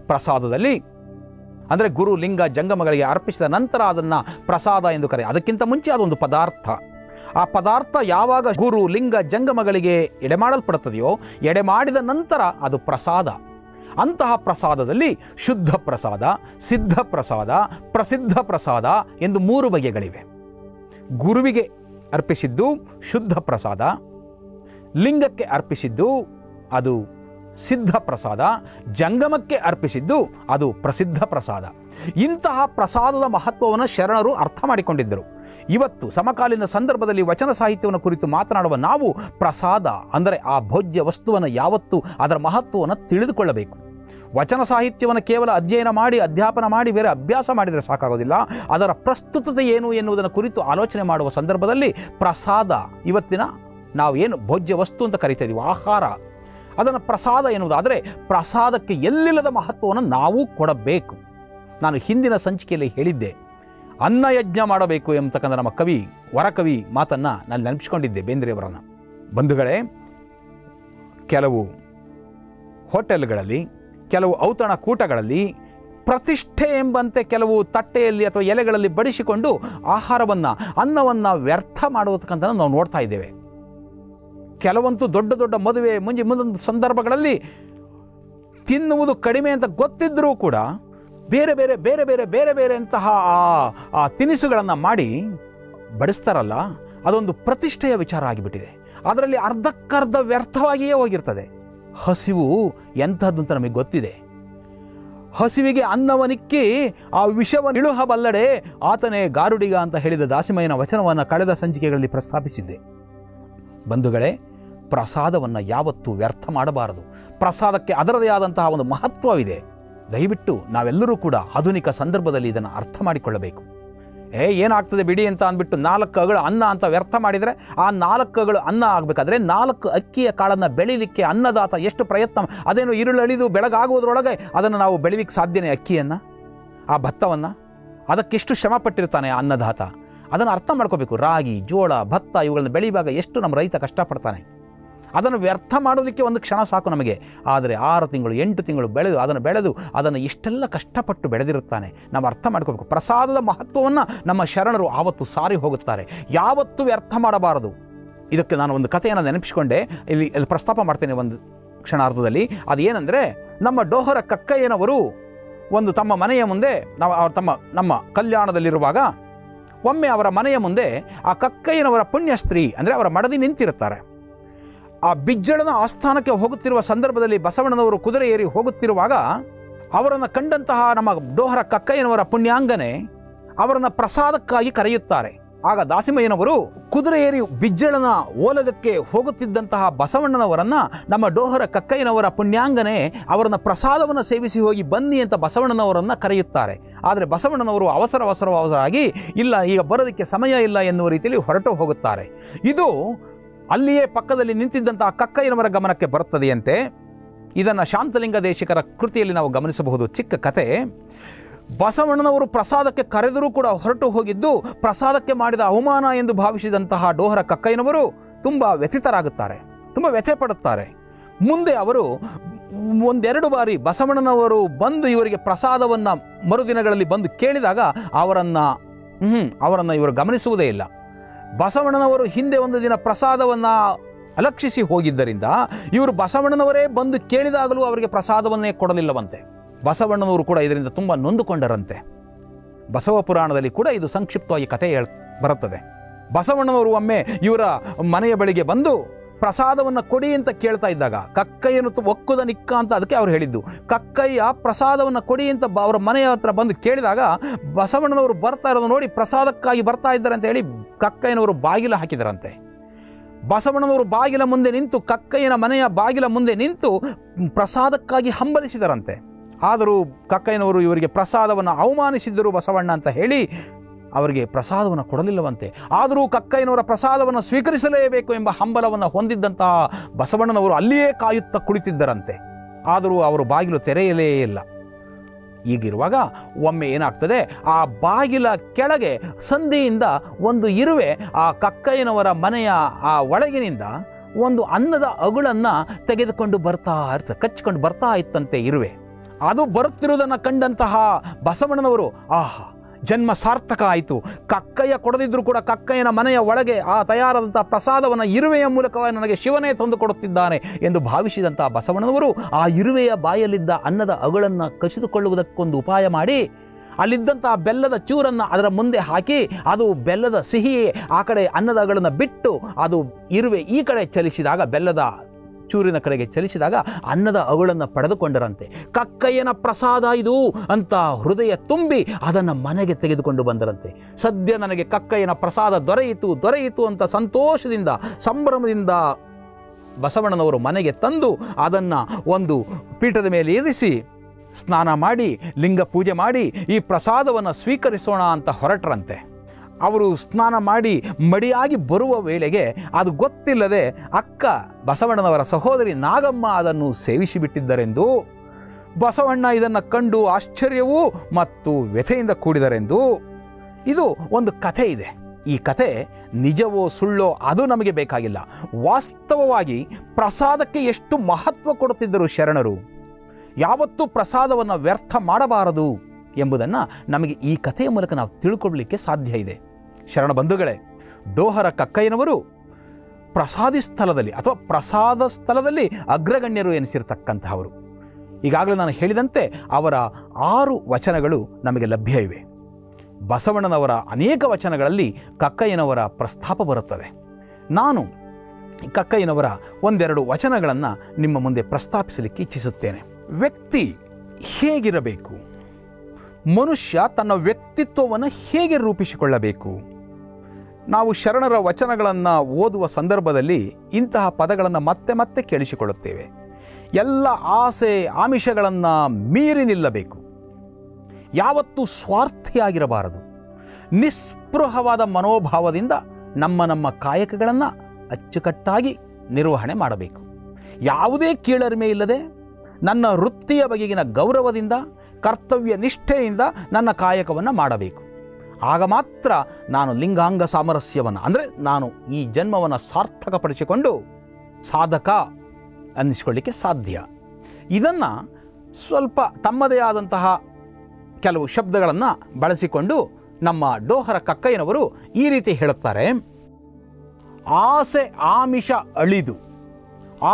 ಪ್ರಸಾದದಲ್ಲಿ ಅಂದರೆ ಗುರು, ಲಿಂಗ, ಜಂಗಮಗಳಿಗೆ ಅರ್ಪಿಸಿದ ನಂತರ ಅದನ್ನು ಪ್ರಸಾದ ಎಂದು ಕರೆ ಅದಕ್ಕಿಂತ ಮುಂಚೆ ಅದೊಂದು ಪದಾರ್ಥ. ಆ ಪದಾರ್ಥ ಯಾವಾಗ ಗುರು, ಲಿಂಗ, ಜಂಗಮಗಳಿಗೆ ಎಡೆಮಾಡಲ್ಪಡುತ್ತದೆಯೋ, ಎಡೆಮಾಡಿದ ನಂತರ ಅದು ಪ್ರಸಾದ. ಅಂತಹ ಪ್ರಸಾದದಲ್ಲಿ ಶುದ್ಧ ಪ್ರಸಾದ, ಸಿದ್ಧ ಪ್ರಸಾದ, ಪ್ರಸಿದ್ಧ ಪ್ರಸಾದ ಎಂದು ಮೂರು ಬಗೆಗಳಿವೆ. ಗುರುವಿಗೆ ಅರ್ಪಿಸಿದ್ದು ಶುದ್ಧ ಪ್ರಸಾದ, ಲಿಂಗಕ್ಕೆ ಅರ್ಪಿಸಿದ್ದು ಅದು ಸಿದ್ಧ ಪ್ರಸಾದ, ಜಂಗಮಕ್ಕೆ ಅರ್ಪಿಸಿದ್ದು ಅದು ಪ್ರಸಿದ್ಧ ಪ್ರಸಾದ. ಇಂತಹ ಪ್ರಸಾದದ ಮಹತ್ವವನ್ನು ಶರಣರು ಅರ್ಥ ಮಾಡಿಕೊಂಡಿದ್ದರು. ಇವತ್ತು ಸಮಕಾಲೀನ ಸಂದರ್ಭದಲ್ಲಿ ವಚನ ಸಾಹಿತ್ಯವನ್ನು ಕುರಿತು ಮಾತನಾಡುವ ನಾವು ಪ್ರಸಾದ ಅಂದರೆ ಆ ಭೋಜ್ಯ ವಸ್ತುವನ್ನು ಯಾವತ್ತೂ ಅದರ ಮಹತ್ವವನ್ನು ತಿಳಿದುಕೊಳ್ಳಬೇಕು. ವಚನ ಸಾಹಿತ್ಯವನ್ನು ಕೇವಲ ಅಧ್ಯಯನ ಮಾಡಿ, ಅಧ್ಯಾಪನ ಮಾಡಿ, ಬೇರೆ ಅಭ್ಯಾಸ ಮಾಡಿದರೆ ಸಾಕಾಗೋದಿಲ್ಲ. ಅದರ ಪ್ರಸ್ತುತತೆ ಏನು ಎನ್ನುವುದನ್ನು ಕುರಿತು ಆಲೋಚನೆ ಮಾಡುವ ಸಂದರ್ಭದಲ್ಲಿ ಪ್ರಸಾದ, ಇವತ್ತಿನ ನಾವು ಏನು ಭೋಜ್ಯ ವಸ್ತು ಅಂತ ಕರಿತಾ ಇದ್ದೀವಿ ಆಹಾರ. ಅದನ್ನು ಪ್ರಸಾದ ಎನ್ನುವುದಾದರೆ ಪ್ರಸಾದಕ್ಕೆ ಎಲ್ಲಿಲ್ಲದ ಮಹತ್ವವನ್ನು ನಾವು ಕೊಡಬೇಕು. ನಾನು ಹಿಂದಿನ ಸಂಚಿಕೆಯಲ್ಲಿ ಹೇಳಿದ್ದೆ, ಅನ್ನ ಯಜ್ಞ ಮಾಡಬೇಕು ಎಂಬತಕ್ಕಂಥ ನಮ್ಮ ಕವಿ, ವರಕವಿ ಮಾತನ್ನು ನಾನು ನೆನಪಿಸ್ಕೊಂಡಿದ್ದೆ ಬೇಂದ್ರೆಯವರನ್ನು. ಬಂಧುಗಳೇ, ಕೆಲವು ಹೋಟೆಲ್ಗಳಲ್ಲಿ ಕೆಲವು ಔತಣ ಕೂಟಗಳಲ್ಲಿ ಪ್ರತಿಷ್ಠೆ ಎಂಬಂತೆ ಕೆಲವು ತಟ್ಟೆಯಲ್ಲಿ ಅಥವಾ ಎಲೆಗಳಲ್ಲಿ ಬಡಿಸಿಕೊಂಡು ಆಹಾರವನ್ನು, ಅನ್ನವನ್ನು ವ್ಯರ್ಥ ಮಾಡುವುದಕ್ಕಂತ ನಾವು ನೋಡ್ತಾ ಇದ್ದೇವೆ. ಕೆಲವಂತೂ ದೊಡ್ಡ ದೊಡ್ಡ ಮದುವೆ ಮುಂಜಿ, ಮುಂದೊಂದು ಸಂದರ್ಭಗಳಲ್ಲಿ ತಿನ್ನುವುದು ಕಡಿಮೆ ಅಂತ ಗೊತ್ತಿದ್ದರೂ ಕೂಡ ಬೇರೆ ಬೇರೆ ಬೇರೆ ಬೇರೆ ಬೇರೆ ಬೇರೆ ಅಂತಹ ಆ ತಿನಿಸುಗಳನ್ನು ಮಾಡಿ ಬಡಿಸ್ತಾರಲ್ಲ, ಅದೊಂದು ಪ್ರತಿಷ್ಠೆಯ ವಿಚಾರ ಆಗಿಬಿಟ್ಟಿದೆ. ಅದರಲ್ಲಿ ಅರ್ಧಕ್ಕರ್ಧ ವ್ಯರ್ಥವಾಗಿಯೇ ಹೋಗಿರ್ತದೆ. ಹಸಿವು ಎಂಥದ್ದು ಅಂತ ನಮಗೆ ಗೊತ್ತಿದೆ. ಹಸಿವಿಗೆ ಅನ್ನವನಿಕ್ಕಿ ಆ ವಿಷವನ್ನು ಇಳುಹಬಲ್ಲಡೆ ಆತನೇ ಗಾರುಡಿಗ ಅಂತ ಹೇಳಿದ ದಾಸಿಮಯ್ಯನ ವಚನವನ್ನು ಕಳೆದ ಸಂಚಿಕೆಗಳಲ್ಲಿ ಪ್ರಸ್ತಾಪಿಸಿದ್ದೆ. ಬಂಧುಗಳೇ, ಪ್ರಸಾದವನ್ನು ಯಾವತ್ತೂ ವ್ಯರ್ಥ ಮಾಡಬಾರದು. ಪ್ರಸಾದಕ್ಕೆ ಅದರದೇ ಆದಂತಹ ಒಂದು ಮಹತ್ವವಿದೆ. ದಯವಿಟ್ಟು ನಾವೆಲ್ಲರೂ ಕೂಡ ಆಧುನಿಕ ಸಂದರ್ಭದಲ್ಲಿ ಇದನ್ನು ಅರ್ಥ ಮಾಡಿಕೊಳ್ಳಬೇಕು. ಏ ಏನಾಗ್ತದೆ ಬಿಡಿ ಅಂತ ಅಂದ್ಬಿಟ್ಟು ನಾಲ್ಕು ಅಗಳು ಅನ್ನ ಅಂತ ವ್ಯರ್ಥ ಮಾಡಿದರೆ ಆ ನಾಲ್ಕುಗಳು ಅನ್ನ ಆಗಬೇಕಾದ್ರೆ ನಾಲ್ಕು ಅಕ್ಕಿಯ ಕಾಳನ್ನು ಬೆಳೀಲಿಕ್ಕೆ ಅನ್ನದಾತ ಎಷ್ಟು ಪ್ರಯತ್ನ ಅದೇನು ಇರುಳಳಿದು ಬೆಳಗಾಗುವುದರೊಳಗೆ ಅದನ್ನು ನಾವು ಬೆಳೀಲಿಕ್ಕೆ ಸಾಧ್ಯನೇ ಅಕ್ಕಿಯನ್ನು? ಆ ಭತ್ತವನ್ನು? ಅದಕ್ಕೆಷ್ಟು ಶ್ರಮ ಪಟ್ಟಿರ್ತಾನೆ ಆ ಅನ್ನದಾತ? ಅದನ್ನು ಅರ್ಥ ಮಾಡ್ಕೋಬೇಕು. ರಾಗಿ, ಜೋಳ, ಭತ್ತ ಇವುಗಳನ್ನು ಬೆಳೆಯುವಾಗ ಎಷ್ಟು ನಮ್ಮ ರೈತ ಕಷ್ಟಪಡ್ತಾನೆ? ಅದನ್ನು ವ್ಯರ್ಥ ಮಾಡೋದಕ್ಕೆ ಒಂದು ಕ್ಷಣ ಸಾಕು ನಮಗೆ. ಆದರೆ ಆರು ತಿಂಗಳು, ಎಂಟು ತಿಂಗಳು ಬೆಳೆದು, ಅದನ್ನು ಬೆಳೆದು, ಅದನ್ನು ಇಷ್ಟೆಲ್ಲ ಕಷ್ಟಪಟ್ಟು ಬೆಳೆದಿರುತ್ತಾನೆ. ನಾವು ಅರ್ಥ ಮಾಡ್ಕೋಬೇಕು. ಪ್ರಸಾದದ ಮಹತ್ವವನ್ನು ನಮ್ಮ ಶರಣರು ಆವತ್ತು ಸಾರಿ ಹೋಗುತ್ತಾರೆ. ಯಾವತ್ತೂ ವ್ಯರ್ಥ ಮಾಡಬಾರದು. ಇದಕ್ಕೆ ನಾನು ಒಂದು ಕಥೆಯನ್ನು ನೆನಪಿಸಿಕೊಂಡೆ. ಇಲ್ಲಿ ಪ್ರಸ್ತಾಪ ಮಾಡ್ತೇನೆ ಒಂದು ಕ್ಷಣಾರ್ಧದಲ್ಲಿ. ಅದೇನೆಂದರೆ, ನಮ್ಮ ಡೋಹರ ಕಕ್ಕಯ್ಯನವರು ಒಂದು ತಮ್ಮ ಮನೆಯ ಮುಂದೆ, ನಾವು ಅವ್ರ ತಮ್ಮ, ನಮ್ಮ ಕಲ್ಯಾಣದಲ್ಲಿರುವಾಗ ಒಮ್ಮೆ ಅವರ ಮನೆಯ ಮುಂದೆ ಆ ಕಕ್ಕಯ್ಯನವರ ಪುಣ್ಯ ಸ್ತ್ರೀ ಅಂದರೆ ಅವರ ಮಡದಿ ನಿಂತಿರುತ್ತಾರೆ. ಆ ಬಿಜ್ಜಳನ ಆಸ್ಥಾನಕ್ಕೆ ಹೋಗುತ್ತಿರುವ ಸಂದರ್ಭದಲ್ಲಿ ಬಸವಣ್ಣನವರು ಕುದುರೆ ಏರಿ ಹೋಗುತ್ತಿರುವಾಗ ಅವರನ್ನು ಕಂಡಂತಹ ನಮ್ಮ ಡೋಹರ ಕಕ್ಕಯ್ಯನವರ ಪುಣ್ಯಾಂಗನೆ ಅವರನ್ನು ಪ್ರಸಾದಕ್ಕಾಗಿ ಕರೆಯುತ್ತಾರೆ. ಆಗ ದಾಸಿಮಯ್ಯನವರು ಕುದುರೆ ಏರಿ ಬಿಜ್ಜಳನ ಓಲಗಕ್ಕೆ ಹೋಗುತ್ತಿದ್ದಂತಹ ಬಸವಣ್ಣನವರನ್ನು ನಮ್ಮ ಡೋಹರ ಕಕ್ಕಯ್ಯನವರ ಪುಣ್ಯಾಂಗನೆ ಅವರನ್ನು ಪ್ರಸಾದವನ್ನು ಸೇವಿಸಿ ಹೋಗಿ ಬನ್ನಿ ಅಂತ ಬಸವಣ್ಣನವರನ್ನು ಕರೆಯುತ್ತಾರೆ. ಆದರೆ ಬಸವಣ್ಣನವರು ಅವಸರ ಅವಸರ ಅವಸರಾಗಿ ಇಲ್ಲ, ಈಗ ಬರೋದಕ್ಕೆ ಸಮಯ ಇಲ್ಲ ಎನ್ನುವ ರೀತಿಯಲ್ಲಿ ಹೊರಟು ಹೋಗುತ್ತಾರೆ. ಇದು ಅಲ್ಲಿಯೇ ಪಕ್ಕದಲ್ಲಿ ನಿಂತಿದ್ದಂತಹ ಕಕ್ಕಯ್ಯನವರ ಗಮನಕ್ಕೆ ಬರುತ್ತದೆಯಂತೆ. ಇದನ್ನು ಶಾಂತಲಿಂಗ ದೇಶಿಕರ ಕೃತಿಯಲ್ಲಿ ನಾವು ಗಮನಿಸಬಹುದು. ಚಿಕ್ಕ ಕತೆ. ಬಸವಣ್ಣನವರು ಪ್ರಸಾದಕ್ಕೆ ಕರೆದರೂ ಕೂಡ ಹೊರಟು ಹೋಗಿದ್ದು, ಪ್ರಸಾದಕ್ಕೆ ಮಾಡಿದ ಅವಮಾನ ಎಂದು ಭಾವಿಸಿದಂತಹ ಡೋಹರ ಕಕ್ಕಯ್ಯನವರು ತುಂಬ ವ್ಯಥಿತರಾಗುತ್ತಾರೆ. ತುಂಬ ವ್ಯಥೆ ಪಡುತ್ತಾರೆ. ಮುಂದೆ ಅವರು ಒಂದೆರಡು ಬಾರಿ ಬಸವಣ್ಣನವರು ಬಂದು ಇವರಿಗೆ ಪ್ರಸಾದವನ್ನು ಮರುದಿನಗಳಲ್ಲಿ ಬಂದು ಕೇಳಿದಾಗ ಅವರನ್ನು ಅವರನ್ನು ಇವರು ಗಮನಿಸುವುದೇ ಇಲ್ಲ. ಬಸವಣ್ಣನವರು ಹಿಂದೆ ಒಂದು ದಿನ ಪ್ರಸಾದವನ್ನು ಅಲಕ್ಷಿಸಿ ಹೋಗಿದ್ದರಿಂದ ಇವರು ಬಸವಣ್ಣನವರೇ ಬಂದು ಕೇಳಿದಾಗಲೂ ಅವರಿಗೆ ಪ್ರಸಾದವನ್ನೇ ಕೊಡಲಿಲ್ಲವಂತೆ. ಬಸವಣ್ಣನವರು ಕೂಡ ಇದರಿಂದ ತುಂಬ ನೊಂದುಕೊಂಡರಂತೆ. ಬಸವ ಪುರಾಣದಲ್ಲಿ ಕೂಡ ಇದು ಸಂಕ್ಷಿಪ್ತವಾಗಿ ಕಥೆ ಹೇಳ್ ಬರುತ್ತದೆ. ಬಸವಣ್ಣನವರು ಒಮ್ಮೆ ಇವರ ಮನೆಯ ಬಳಿಗೆ ಬಂದು ಪ್ರಸಾದವನ್ನು ಕೊಡಿ ಅಂತ ಕೇಳ್ತಾ ಇದ್ದಾಗ ಕಕ್ಕಯ್ಯನು ಒಕ್ಕುದ ನಿಕ್ಕ ಅಂತ ಅದಕ್ಕೆ ಅವ್ರು ಹೇಳಿದ್ದು. ಕಕ್ಕಯ್ಯ ಪ್ರಸಾದವನ್ನು ಕೊಡಿ ಅಂತ ಬ- ಅವರ ಮನೆಯ ಹತ್ರ ಬಂದು ಕೇಳಿದಾಗ ಬಸವಣ್ಣನವರು ಬರ್ತಾ ಇರೋದು ನೋಡಿ ಪ್ರಸಾದಕ್ಕಾಗಿ ಬರ್ತಾ ಇದ್ದಾರೆ ಅಂತ ಹೇಳಿ ಕಕ್ಕಯ್ಯನವರು ಬಾಗಿಲ ಹಾಕಿದರಂತೆ. ಬಸವಣ್ಣನವರು ಬಾಗಿಲ ಮುಂದೆ ನಿಂತು ಕಕ್ಕಯ್ಯನ ಮನೆಯ ಬಾಗಿಲ ಮುಂದೆ ನಿಂತು ಪ್ರಸಾದಕ್ಕಾಗಿ ಹಂಬಲಿಸಿದರಂತೆ. ಆದರೂ ಕಕ್ಕಯ್ಯನವರು ಇವರಿಗೆ ಪ್ರಸಾದವನ್ನು ಅವಮಾನಿಸಿದ್ದರು ಬಸವಣ್ಣ ಅಂತ ಹೇಳಿ ಅವರಿಗೆ ಪ್ರಸಾದವನ್ನು ಕೊಡಲಿಲ್ಲವಂತೆ. ಆದರೂ ಕಕ್ಕಯ್ಯನವರ ಪ್ರಸಾದವನ್ನು ಸ್ವೀಕರಿಸಲೇಬೇಕು ಎಂಬ ಹಂಬಲವನ್ನು ಹೊಂದಿದ್ದಂತಹ ಬಸವಣ್ಣನವರು ಅಲ್ಲಿಯೇ ಕಾಯುತ್ತಾ ಕುಳಿತಿದ್ದರಂತೆ. ಆದರೂ ಅವರು ಬಾಗಿಲು ತೆರೆಯಲೇ ಇಲ್ಲ. ಈಗಿರುವಾಗ ಒಮ್ಮೆ ಏನಾಗ್ತದೆ, ಆ ಬಾಗಿಲ ಕೆಳಗೆ ಸಂಧಿಯಿಂದ ಒಂದು ಇರುವೆ, ಆ ಕಕ್ಕಯ್ಯನವರ ಮನೆಯ ಆ ಒಳಗಿನಿಂದ ಒಂದು ಅನ್ನದ ಅಗುಳನ್ನು ತೆಗೆದುಕೊಂಡು ಬರ್ತಾ ಇರ್ತದೆ ಕಚ್ಕೊಂಡು ಬರ್ತಾ ಇತ್ತಂತೆ ಇರುವೆ. ಅದು ಬರುತ್ತಿರುವುದನ್ನು ಕಂಡಂತಹ ಬಸವಣ್ಣನವರು, ಆಹಾ ಜನ್ಮ ಸಾರ್ಥಕ ಆಯಿತು ಕಕ್ಕಯ್ಯ ಕೊಡದಿದ್ದರೂ ಕೂಡ ಕಕ್ಕಯ್ಯನ ಮನೆಯ ಒಳಗೆ ಆ ತಯಾರಾದಂಥ ಪ್ರಸಾದವನ್ನು ಇರುವೆಯ ಮೂಲಕವಾಗಿ ನನಗೆ ಶಿವನೇ ತಂದು ಕೊಡುತ್ತಿದ್ದಾನೆ ಎಂದು ಭಾವಿಸಿದಂಥ ಬಸವಣ್ಣನವರು ಆ ಇರುವೆಯ ಬಾಯಲ್ಲಿದ್ದ ಅನ್ನದ ಅಗಳನ್ನು ಕಸಿದುಕೊಳ್ಳುವುದಕ್ಕೊಂದು ಉಪಾಯ ಮಾಡಿ, ಅಲ್ಲಿದ್ದಂಥ ಬೆಲ್ಲದ ಚೂರನ್ನು ಅದರ ಮುಂದೆ ಹಾಕಿ, ಅದು ಬೆಲ್ಲದ ಸಿಹಿಯೇ ಆ ಕಡೆ ಅನ್ನದ ಅಗಳನ್ನು ಬಿಟ್ಟು ಅದು ಇರುವೆ ಈ ಕಡೆ ಚಲಿಸಿದಾಗ ಬೆಲ್ಲದ ಚೂರಿನ ಕಡೆಗೆ ಚಲಿಸಿದಾಗ ಅನ್ನದ ಅವುಗಳನ್ನು ಪಡೆದುಕೊಂಡರಂತೆ, ಕಕ್ಕಯ್ಯನ ಪ್ರಸಾದ ಇದು ಅಂತ ಹೃದಯ ತುಂಬಿ ಅದನ್ನು ಮನೆಗೆ ತೆಗೆದುಕೊಂಡು ಬಂದರಂತೆ. ಸದ್ಯ ನನಗೆ ಕಕ್ಕಯ್ಯನ ಪ್ರಸಾದ ದೊರೆಯಿತು ದೊರೆಯಿತು ಅಂತ ಸಂತೋಷದಿಂದ, ಸಂಭ್ರಮದಿಂದ ಬಸವಣ್ಣನವರು ಮನೆಗೆ ತಂದು ಅದನ್ನು ಒಂದು ಪೀಠದ ಮೇಲೆ ಇರಿಸಿ ಸ್ನಾನ ಮಾಡಿ, ಲಿಂಗ ಪೂಜೆ ಮಾಡಿ ಈ ಪ್ರಸಾದವನ್ನು ಸ್ವೀಕರಿಸೋಣ ಅಂತ ಹೊರಟ್ರಂತೆ. ಅವರು ಸ್ನಾನ ಮಾಡಿ ಮಡಿಯಾಗಿ ಬರುವ ವೇಳೆಗೆ ಅದು ಗೊತ್ತಿಲ್ಲದೆ ಅಕ್ಕ ಬಸವಣ್ಣನವರ ಸಹೋದರಿ ನಾಗಮ್ಮ ಅದನ್ನು ಸೇವಿಸಿಬಿಟ್ಟಿದ್ದರೆಂದು, ಬಸವಣ್ಣ ಇದನ್ನು ಕಂಡು ಆಶ್ಚರ್ಯವೂ ಮತ್ತು ವ್ಯಥೆಯಿಂದ ಕೂಡಿದರೆಂದು. ಇದು ಒಂದು ಕಥೆ ಇದೆ. ಈ ಕತೆ ನಿಜವೋ ಸುಳ್ಳೋ ಅದು ನಮಗೆ ಬೇಕಾಗಿಲ್ಲ. ವಾಸ್ತವವಾಗಿ ಪ್ರಸಾದಕ್ಕೆ ಎಷ್ಟು ಮಹತ್ವ ಕೊಡುತ್ತಿದ್ದರು ಶರಣರು? ಯಾವತ್ತೂ ಪ್ರಸಾದವನ್ನು ವ್ಯರ್ಥ ಮಾಡಬಾರದು ಎಂಬುದನ್ನು ನಮಗೆ ಈ ಕಥೆಯ ಮೂಲಕ ನಾವು ತಿಳ್ಕೊಳ್ಳಲಿಕ್ಕೆ ಸಾಧ್ಯ ಇದೆ. ಶರಣ ಬಂಧುಗಳೇ, ಡೋಹರ ಕಕ್ಕಯ್ಯನವರು ಪ್ರಸಾದಿ ಸ್ಥಳದಲ್ಲಿ ಅಥವಾ ಪ್ರಸಾದ ಸ್ಥಳದಲ್ಲಿ ಅಗ್ರಗಣ್ಯರು ಎನಿಸಿರ್ತಕ್ಕಂತಹವರು. ಈಗಾಗಲೇ ನಾನು ಹೇಳಿದಂತೆ ಅವರ ಆರು ವಚನಗಳು ನಮಗೆ ಲಭ್ಯ ಇವೆ. ಬಸವಣ್ಣನವರ ಅನೇಕ ವಚನಗಳಲ್ಲಿ ಕಕ್ಕಯ್ಯನವರ ಪ್ರಸ್ತಾಪ ಬರುತ್ತದೆ ನಾನು ಕಕ್ಕಯ್ಯನವರ ಒಂದೆರಡು ವಚನಗಳನ್ನು ನಿಮ್ಮ ಮುಂದೆ ಪ್ರಸ್ತಾಪಿಸಲಿಕ್ಕೆ ಇಚ್ಛಿಸುತ್ತೇನೆ. ವ್ಯಕ್ತಿ ಹೇಗಿರಬೇಕು? ಮನುಷ್ಯ ತನ್ನ ವ್ಯಕ್ತಿತ್ವವನ್ನು ಹೇಗೆ ರೂಪಿಸಿಕೊಳ್ಳಬೇಕು? ನಾವು ಶರಣರ ವಚನಗಳನ್ನು ಓದುವ ಸಂದರ್ಭದಲ್ಲಿ ಇಂತಹ ಪದಗಳನ್ನು ಮತ್ತೆ ಮತ್ತೆ ಕೇಳಿಸಿಕೊಳ್ಳುತ್ತೇವೆ. ಎಲ್ಲ ಆಸೆ ಆಮಿಷಗಳನ್ನು ಮೀರಿ ನಿಲ್ಲಬೇಕು. ಯಾವತ್ತೂ ಸ್ವಾರ್ಥಿಯಾಗಿರಬಾರದು. ನಿಸ್ಪೃಹವಾದ ಮನೋಭಾವದಿಂದ ನಮ್ಮ ನಮ್ಮ ಕಾಯಕಗಳನ್ನು ಅಚ್ಚುಕಟ್ಟಾಗಿ ನಿರ್ವಹಣೆ ಮಾಡಬೇಕು. ಯಾವುದೇ ಕೀಳರಿಮೆ ಇಲ್ಲದೆ ನನ್ನ ವೃತ್ತಿಯ ಬಗೆಗಿನ ಗೌರವದಿಂದ, ಕರ್ತವ್ಯ ನಿಷ್ಠೆಯಿಂದ ನನ್ನ ಕಾಯಕವನ್ನು ಮಾಡಬೇಕು. ಆಗ ಮಾತ್ರ ನಾನು ಲಿಂಗಾಂಗ ಸಾಮರಸ್ಯವನ್ನು, ಅಂದರೆ ನಾನು ಈ ಜನ್ಮವನ್ನು ಸಾರ್ಥಕಪಡಿಸಿಕೊಂಡು ಸಾಧಕ ಅನ್ನಿಸ್ಕೊಳ್ಳಿಕ್ಕೆ ಸಾಧ್ಯ. ಇದನ್ನು ಸ್ವಲ್ಪ ತಮ್ಮದೇ ಆದಂತಹ ಕೆಲವು ಶಬ್ದಗಳನ್ನು ಬಳಸಿಕೊಂಡು ನಮ್ಮ ಡೋಹರ ಕಕ್ಕಯ್ಯನವರು ಈ ರೀತಿ ಹೇಳುತ್ತಾರೆ. ಆಸೆ ಆಮಿಷ ಅಳಿದು,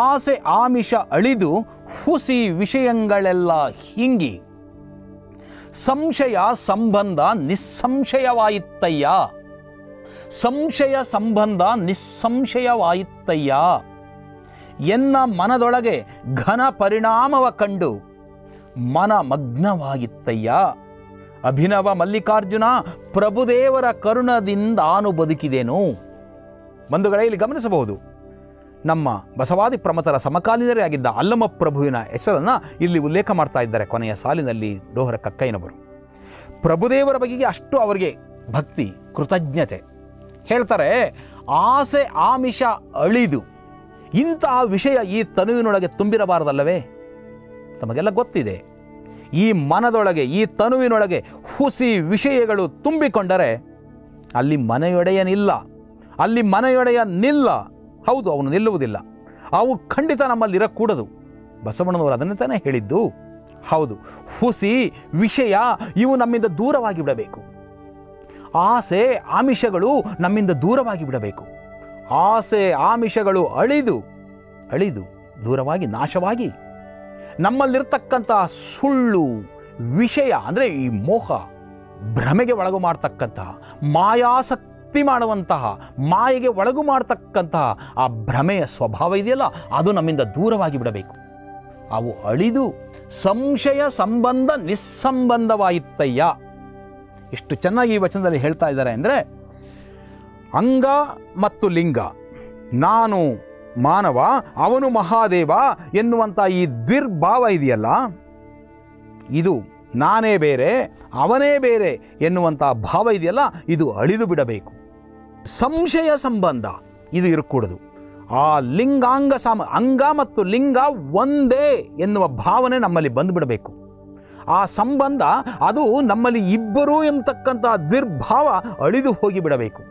ಆಸೆ ಆಮಿಷ ಅಳಿದು ಹುಸಿ ವಿಷಯಗಳೆಲ್ಲ ಹಿಂಗಿ ಸಂಶಯ ಸಂಬಂಧ ನಿಸ್ಸಂಶಯವಾಯಿತ್ತಯ್ಯ. ಸಂಶಯ ಸಂಬಂಧ ನಿಸ್ಸಂಶಯವಾಯಿತ್ತಯ್ಯ. ಎನ್ನ ಮನದೊಳಗೆ ಘನ ಪರಿಣಾಮವ ಕಂಡು ಮನ ಮಗ್ನವಾಗಿತ್ತಯ್ಯ ಅಭಿನವ ಮಲ್ಲಿಕಾರ್ಜುನ ಪ್ರಭುದೇವರ ಕರುಣದಿಂದಾನು ಬದುಕಿದೆನು. ಬಂಧುಗಳೇ, ಇಲ್ಲಿ ಗಮನಿಸಬಹುದು. ನಮ್ಮ ಬಸವಾದಿ ಪ್ರಮತರ ಸಮಕಾಲೀನರೇ ಆಗಿದ್ದ ಅಲ್ಲಮ ಪ್ರಭುವಿನ ಹೆಸರನ್ನು ಇಲ್ಲಿ ಉಲ್ಲೇಖ ಮಾಡ್ತಾ ಇದ್ದಾರೆ ಕೊನೆಯ ಸಾಲಿನಲ್ಲಿ ಡೋಹರ ಕಕ್ಕಯ್ಯನವರು. ಪ್ರಭುದೇವರ ಬಗೆಗೆ ಅಷ್ಟು ಅವರಿಗೆ ಭಕ್ತಿ, ಕೃತಜ್ಞತೆ. ಹೇಳ್ತಾರೆ, ಆಸೆ, ಆಮಿಷ ಅಳಿದು. ಇಂತಹ ವಿಷಯ ಈ ತನುವಿನೊಳಗೆ ತುಂಬಿರಬಾರದಲ್ಲವೇ? ತಮಗೆಲ್ಲ ಗೊತ್ತಿದೆ. ಈ ಮನದೊಳಗೆ, ಈ ತನುವಿನೊಳಗೆ ಹುಸಿ ವಿಷಯಗಳು ತುಂಬಿಕೊಂಡರೆ ಅಲ್ಲಿ ಮನೆಯೊಡೆಯನಿಲ್ಲ. ಅಲ್ಲಿ ಮನೆಯೊಡೆಯ ನಿಲ್ಲ ಹೌದು, ಅವನು ನಿಲ್ಲುವುದಿಲ್ಲ. ಅವು ಖಂಡಿತ ನಮ್ಮಲ್ಲಿ ಇರಕೂಡದು. ಬಸವಣ್ಣನವರು ಅದನ್ನೇ ತಾನೇ ಹೇಳಿದ್ದು? ಹೌದು, ಹುಸಿ, ವಿಷಯ, ಇವು ನಮ್ಮಿಂದ ದೂರವಾಗಿ ಬಿಡಬೇಕು. ಆಸೆ, ಆಮಿಷಗಳು ನಮ್ಮಿಂದ ದೂರವಾಗಿ ಬಿಡಬೇಕು. ಆಸೆ, ಆಮಿಷಗಳು ಅಳಿದು ಅಳಿದು, ದೂರವಾಗಿ, ನಾಶವಾಗಿ. ನಮ್ಮಲ್ಲಿರ್ತಕ್ಕಂಥ ಸುಳ್ಳು, ವಿಷಯ, ಅಂದರೆ ಈ ಮೋಹ, ಭ್ರಮೆಗೆ ಒಳಗು ಮಾಡ್ತಕ್ಕಂತಹ ಮಾಯಾಸಕ್ತಿ ಮಾಡುವಂತಹ, ಮಾಯೆಗೆ ಒಳಗು ಮಾಡತಕ್ಕಂತಹ ಆ ಭ್ರಮೆಯ ಸ್ವಭಾವ ಇದೆಯಲ್ಲ, ಅದು ನಮ್ಮಿಂದ ದೂರವಾಗಿ ಬಿಡಬೇಕು. ಅವು ಅಳಿದು ಸಂಶಯ ಸಂಬಂಧ ನಿಸ್ಸಂಬಂಧವಾಯಿತಯ್ಯ ಎಷ್ಟು ಚೆನ್ನಾಗಿ ಈ ವಚನದಲ್ಲಿ ಹೇಳ್ತಾ ಇದ್ದಾರೆ ಅಂದರೆ, ಅಂಗ ಮತ್ತು ಲಿಂಗ, ನಾನು ಮಾನವ, ಅವನು ಮಹಾದೇವ ಎನ್ನುವಂಥ ಈ ದ್ವಿರ್ಭಾವ ಇದೆಯಲ್ಲ, ಇದು ನಾನೇ ಬೇರೆ, ಅವನೇ ಬೇರೆ ಎನ್ನುವಂಥ ಭಾವ ಇದೆಯಲ್ಲ, ಇದು ಅಳಿದು ಬಿಡಬೇಕು. ಸಂಶಯ ಸಂಬಂಧ ಇದು ಇರಕೂಡದು. ಆ ಲಿಂಗಾಂಗ ಸಾಮ, ಅಂಗ ಮತ್ತು ಲಿಂಗ ಒಂದೇ ಎನ್ನುವ ಭಾವನೆ ನಮ್ಮಲ್ಲಿ ಬಂದುಬಿಡಬೇಕು. ಆ ಸಂಬಂಧ ಅದು ನಮ್ಮಲ್ಲಿ ಇಬ್ಬರು ಎಂಬತಕ್ಕಂಥ ದುರ್ಭಾವ ಅಳಿದು ಹೋಗಿಬಿಡಬೇಕು.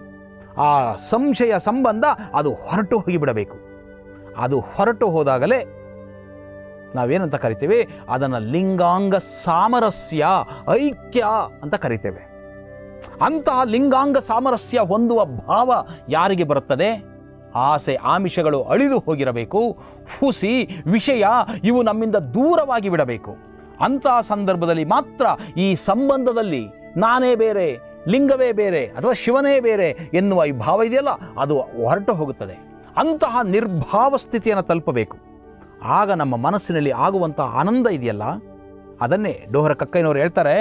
ಆ ಸಂಶಯ ಸಂಬಂಧ ಅದು ಹೊರಟು ಹೋಗಿಬಿಡಬೇಕು. ಅದು ಹೊರಟು ಹೋದಾಗಲೇ ನಾವೇನಂತ ಕರಿತೇವೆ? ಅದನ್ನು ಲಿಂಗಾಂಗ ಸಾಮರಸ್ಯ, ಐಕ್ಯ ಅಂತ ಕರಿತೇವೆ. ಅಂತಹ ಲಿಂಗಾಂಗ ಸಾಮರಸ್ಯ ಹೊಂದುವ ಭಾವ ಯಾರಿಗೆ ಬರುತ್ತದೆ? ಆಸೆ ಆಮಿಷಗಳು ಅಳಿದು ಹೋಗಿರಬೇಕು, ಹುಸಿ, ವಿಷಯ ಇವು ನಮ್ಮಿಂದ ದೂರವಾಗಿ ಬಿಡಬೇಕು. ಅಂತಹ ಸಂದರ್ಭದಲ್ಲಿ ಮಾತ್ರ ಈ ಸಂಬಂಧದಲ್ಲಿ ನಾನೇ ಬೇರೆ, ಲಿಂಗವೇ ಬೇರೆ ಅಥವಾ ಶಿವನೇ ಬೇರೆ ಎನ್ನುವ ಈ ಭಾವ ಇದೆಯಲ್ಲ, ಅದು ಹೊರಟು ಹೋಗುತ್ತದೆ. ಅಂತಹ ನಿರ್ಭಾವ ಸ್ಥಿತಿಯನ್ನು ತಲುಪಬೇಕು. ಆಗ ನಮ್ಮ ಮನಸ್ಸಿನಲ್ಲಿ ಆಗುವಂತಹ ಆನಂದ ಇದೆಯಲ್ಲ? ಅದನ್ನೇ ಡೋಹರ ಕಕ್ಕಯ್ಯನವರು ಹೇಳ್ತಾರೆ,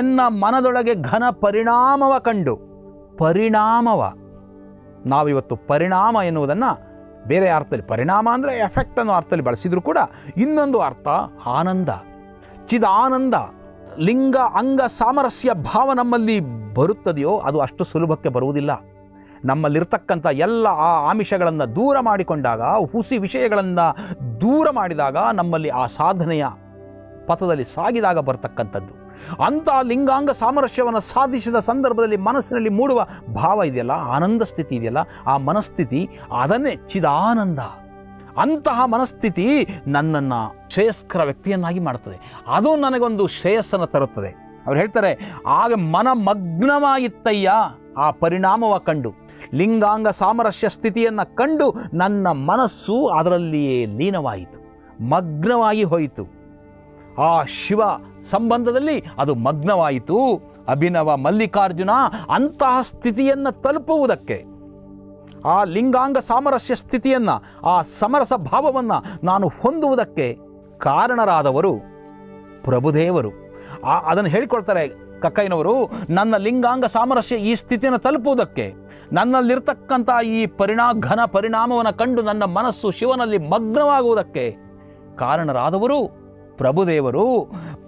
ಎನ್ನ ಮನದೊಳಗೆ ಘನ ಪರಿಣಾಮವ ಕಂಡು, ಪರಿಣಾಮವ. ನಾವಿವತ್ತು ಪರಿಣಾಮ ಎನ್ನುವುದನ್ನು ಬೇರೆ ಅರ್ಥದಲ್ಲಿ, ಪರಿಣಾಮ ಅಂದರೆ ಎಫೆಕ್ಟ್ ಅನ್ನೋ ಅರ್ಥದಲ್ಲಿ ಬಳಸಿದ್ರು ಕೂಡ ಇನ್ನೊಂದು ಅರ್ಥ, ಆನಂದ. ಚಿದಾನಂದ ಲಿಂಗ, ಅಂಗ, ಸಾಮರಸ್ಯ, ಭಾವ ನಮ್ಮಲ್ಲಿ ಬರುತ್ತದೆಯೋ ಅದು ಅಷ್ಟು ಸುಲಭಕ್ಕೆ ಬರುವುದಿಲ್ಲ. ನಮ್ಮಲ್ಲಿರ್ತಕ್ಕಂಥ ಎಲ್ಲ ಆ ಆಮಿಷಗಳನ್ನು ದೂರ ಮಾಡಿಕೊಂಡಾಗ, ಹುಸಿ ವಿಷಯಗಳನ್ನು ದೂರ ಮಾಡಿದಾಗ ನಮ್ಮಲ್ಲಿ ಆ ಸಾಧನೆಯ ಪಥದಲ್ಲಿ ಸಾಗಿದಾಗ ಬರ್ತಕ್ಕಂಥದ್ದು. ಅಂಥ ಲಿಂಗಾಂಗ ಸಾಮರಸ್ಯವನ್ನು ಸಾಧಿಸಿದ ಸಂದರ್ಭದಲ್ಲಿ ಮನಸ್ಸಿನಲ್ಲಿ ಮೂಡುವ ಭಾವ ಇದೆಯಲ್ಲ? ಆನಂದ ಸ್ಥಿತಿ ಇದೆಯಲ್ಲ? ಆ ಮನಸ್ಥಿತಿ ಅದನ್ನೇ ಚಿದಾನಂದ. ಅಂತಹ ಮನಸ್ಥಿತಿ ನನ್ನನ್ನು ಶ್ರೇಯಸ್ಕರ ವ್ಯಕ್ತಿಯನ್ನಾಗಿ ಮಾಡುತ್ತದೆ. ಅದು ನನಗೊಂದು ಶ್ರೇಯಸ್ಸನ್ನು ತರುತ್ತದೆ. ಅವ್ರು ಹೇಳ್ತಾರೆ, ಆಗ ಮನ ಮಗ್ನವಾಗಿತ್ತಯ್ಯ ಆ ಪರಿಣಾಮವ ಕಂಡು. ಲಿಂಗಾಂಗ ಸಾಮರಸ್ಯ ಸ್ಥಿತಿಯನ್ನು ಕಂಡು ನನ್ನ ಮನಸ್ಸು ಅದರಲ್ಲಿಯೇ ಲೀನವಾಯಿತು. ಮಗ್ನವಾಗಿ ಹೋಯಿತು. ಆ ಶಿವ ಸಂಬಂಧದಲ್ಲಿ ಅದು ಮಗ್ನವಾಯಿತು. ಅಭಿನವ ಮಲ್ಲಿಕಾರ್ಜುನ ಅಂತಹ ಸ್ಥಿತಿಯನ್ನು ತಲುಪುವುದಕ್ಕೆ, ಆ ಲಿಂಗಾಂಗ ಸಾಮರಸ್ಯ ಸ್ಥಿತಿಯನ್ನು, ಆ ಸಮರಸ ಭಾವವನ್ನು ನಾನು ಹೊಂದುವುದಕ್ಕೆ ಕಾರಣರಾದವರು ಪ್ರಭುದೇವರು. ಆ, ಅದನ್ನು ಹೇಳಿಕೊಳ್ತಾರೆ ಕಕ್ಕಯ್ಯನವರು, ನನ್ನ ಲಿಂಗಾಂಗ ಸಾಮರಸ್ಯ ಈ ಸ್ಥಿತಿಯನ್ನು ತಲುಪುವುದಕ್ಕೆ, ನನ್ನಲ್ಲಿರ್ತಕ್ಕಂಥ ಈ ಪರಿಣಾ, ಘನ ಪರಿಣಾಮವನ್ನು ಕಂಡು ನನ್ನ ಮನಸ್ಸು ಶಿವನಲ್ಲಿ ಮಗ್ನವಾಗುವುದಕ್ಕೆ ಕಾರಣರಾದವರು ಪ್ರಭುದೇವರು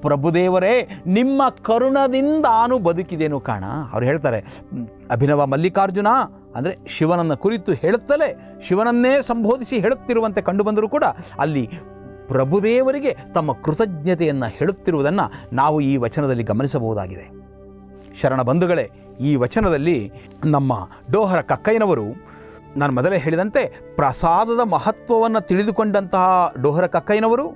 ಪ್ರಭುದೇವರೇ ನಿಮ್ಮ ಕರುಣದಿಂದ ನಾನು ಬದುಕಿದೇನು ಕಾಣ. ಅವ್ರು ಹೇಳ್ತಾರೆ "ಮ್, ಅಭಿನವ ಮಲ್ಲಿಕಾರ್ಜುನ ಅಂದರೆ ಶಿವನನ್ನು ಕುರಿತು ಹೇಳುತ್ತಲೇ ಶಿವನನ್ನೇ ಸಂಬೋಧಿಸಿ ಹೇಳುತ್ತಿರುವಂತೆ ಕಂಡುಬಂದರೂ ಕೂಡ ಅಲ್ಲಿ ಪ್ರಭುದೇವರಿಗೆ ತಮ್ಮ ಕೃತಜ್ಞತೆಯನ್ನು ಹೇಳುತ್ತಿರುವುದನ್ನು ನಾವು ಈ ವಚನದಲ್ಲಿ ಗಮನಿಸಬಹುದಾಗಿದೆ. ಶರಣ ಬಂಧುಗಳೇ ಈ ವಚನದಲ್ಲಿ ನಮ್ಮ ಡೋಹರ ಕಕ್ಕಯ್ಯನವರು ನಾನು ಮೊದಲೇ ಹೇಳಿದಂತೆ ಪ್ರಸಾದದ ಮಹತ್ವವನ್ನು ತಿಳಿದುಕೊಂಡಂತಹ ಡೋಹರ ಕಕ್ಕಯ್ಯನವರು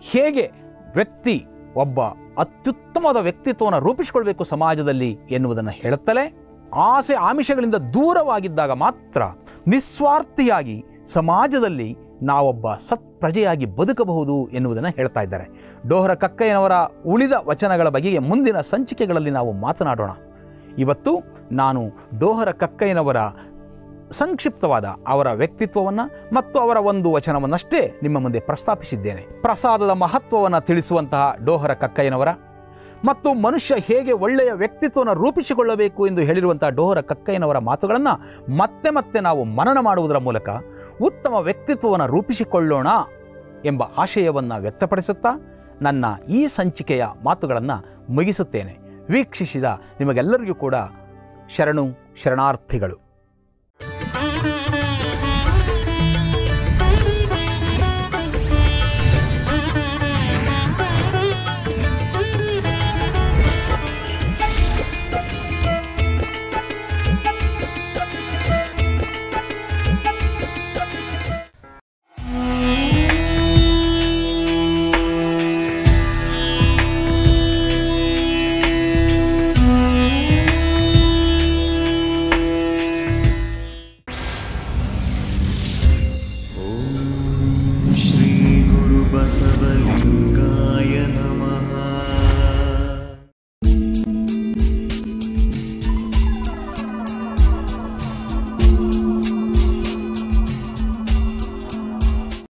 ಹೇಗೆ ವ್ಯಕ್ತಿ ಒಬ್ಬ ಅತ್ಯುತ್ತಮವಾದ ವ್ಯಕ್ತಿತ್ವವನ್ನು ರೂಪಿಸಿಕೊಳ್ಬೇಕು ಸಮಾಜದಲ್ಲಿ ಎನ್ನುವುದನ್ನು ಹೇಳುತ್ತಲೇ, ಆಸೆ ಆಮಿಷಗಳಿಂದ ದೂರವಾಗಿದ್ದಾಗ ಮಾತ್ರ ನಿಸ್ವಾರ್ಥಿಯಾಗಿ ಸಮಾಜದಲ್ಲಿ ನಾವೊಬ್ಬ ಸತ್ಪ್ರಜೆಯಾಗಿ ಬದುಕಬಹುದು ಎನ್ನುವುದನ್ನು ಹೇಳ್ತಾ ಇದ್ದಾರೆ. ಡೋಹರ ಕಕ್ಕಯ್ಯನವರ ಉಳಿದ ವಚನಗಳ ಬಗೆಗೆ ಮುಂದಿನ ಸಂಚಿಕೆಗಳಲ್ಲಿ ನಾವು ಮಾತನಾಡೋಣ. ಇವತ್ತು ನಾನು ಡೋಹರ ಕಕ್ಕಯ್ಯನವರ ಸಂಕ್ಷಿಪ್ತವಾದ ಅವರ ವ್ಯಕ್ತಿತ್ವವನ್ನು ಮತ್ತು ಅವರ ಒಂದು ವಚನವನ್ನಷ್ಟೇ ನಿಮ್ಮ ಮುಂದೆ ಪ್ರಸ್ತಾಪಿಸಿದ್ದೇನೆ. ಪ್ರಸಾದದ ಮಹತ್ವವನ್ನು ತಿಳಿಸುವಂತಹ ಡೋಹರ ಕಕ್ಕಯ್ಯನವರ ಮತ್ತು ಮನುಷ್ಯ ಹೇಗೆ ಒಳ್ಳೆಯ ವ್ಯಕ್ತಿತ್ವವನ್ನು ರೂಪಿಸಿಕೊಳ್ಳಬೇಕು ಎಂದು ಹೇಳಿರುವಂತಹ ಡೋಹರ ಕಕ್ಕಯ್ಯನವರ ಮಾತುಗಳನ್ನು ಮತ್ತೆ ಮತ್ತೆ ನಾವು ಮನನ ಮಾಡುವುದರ ಮೂಲಕ ಉತ್ತಮ ವ್ಯಕ್ತಿತ್ವವನ್ನು ರೂಪಿಸಿಕೊಳ್ಳೋಣ ಎಂಬ ಆಶಯವನ್ನು ವ್ಯಕ್ತಪಡಿಸುತ್ತಾ ನನ್ನ ಈ ಸಂಚಿಕೆಯ ಮಾತುಗಳನ್ನು ಮುಗಿಸುತ್ತೇನೆ. ವೀಕ್ಷಿಸಿದ ನಿಮಗೆಲ್ಲರಿಗೂ ಕೂಡ ಶರಣು, ಶರಣಾರ್ಥಿಗಳು. Thank you.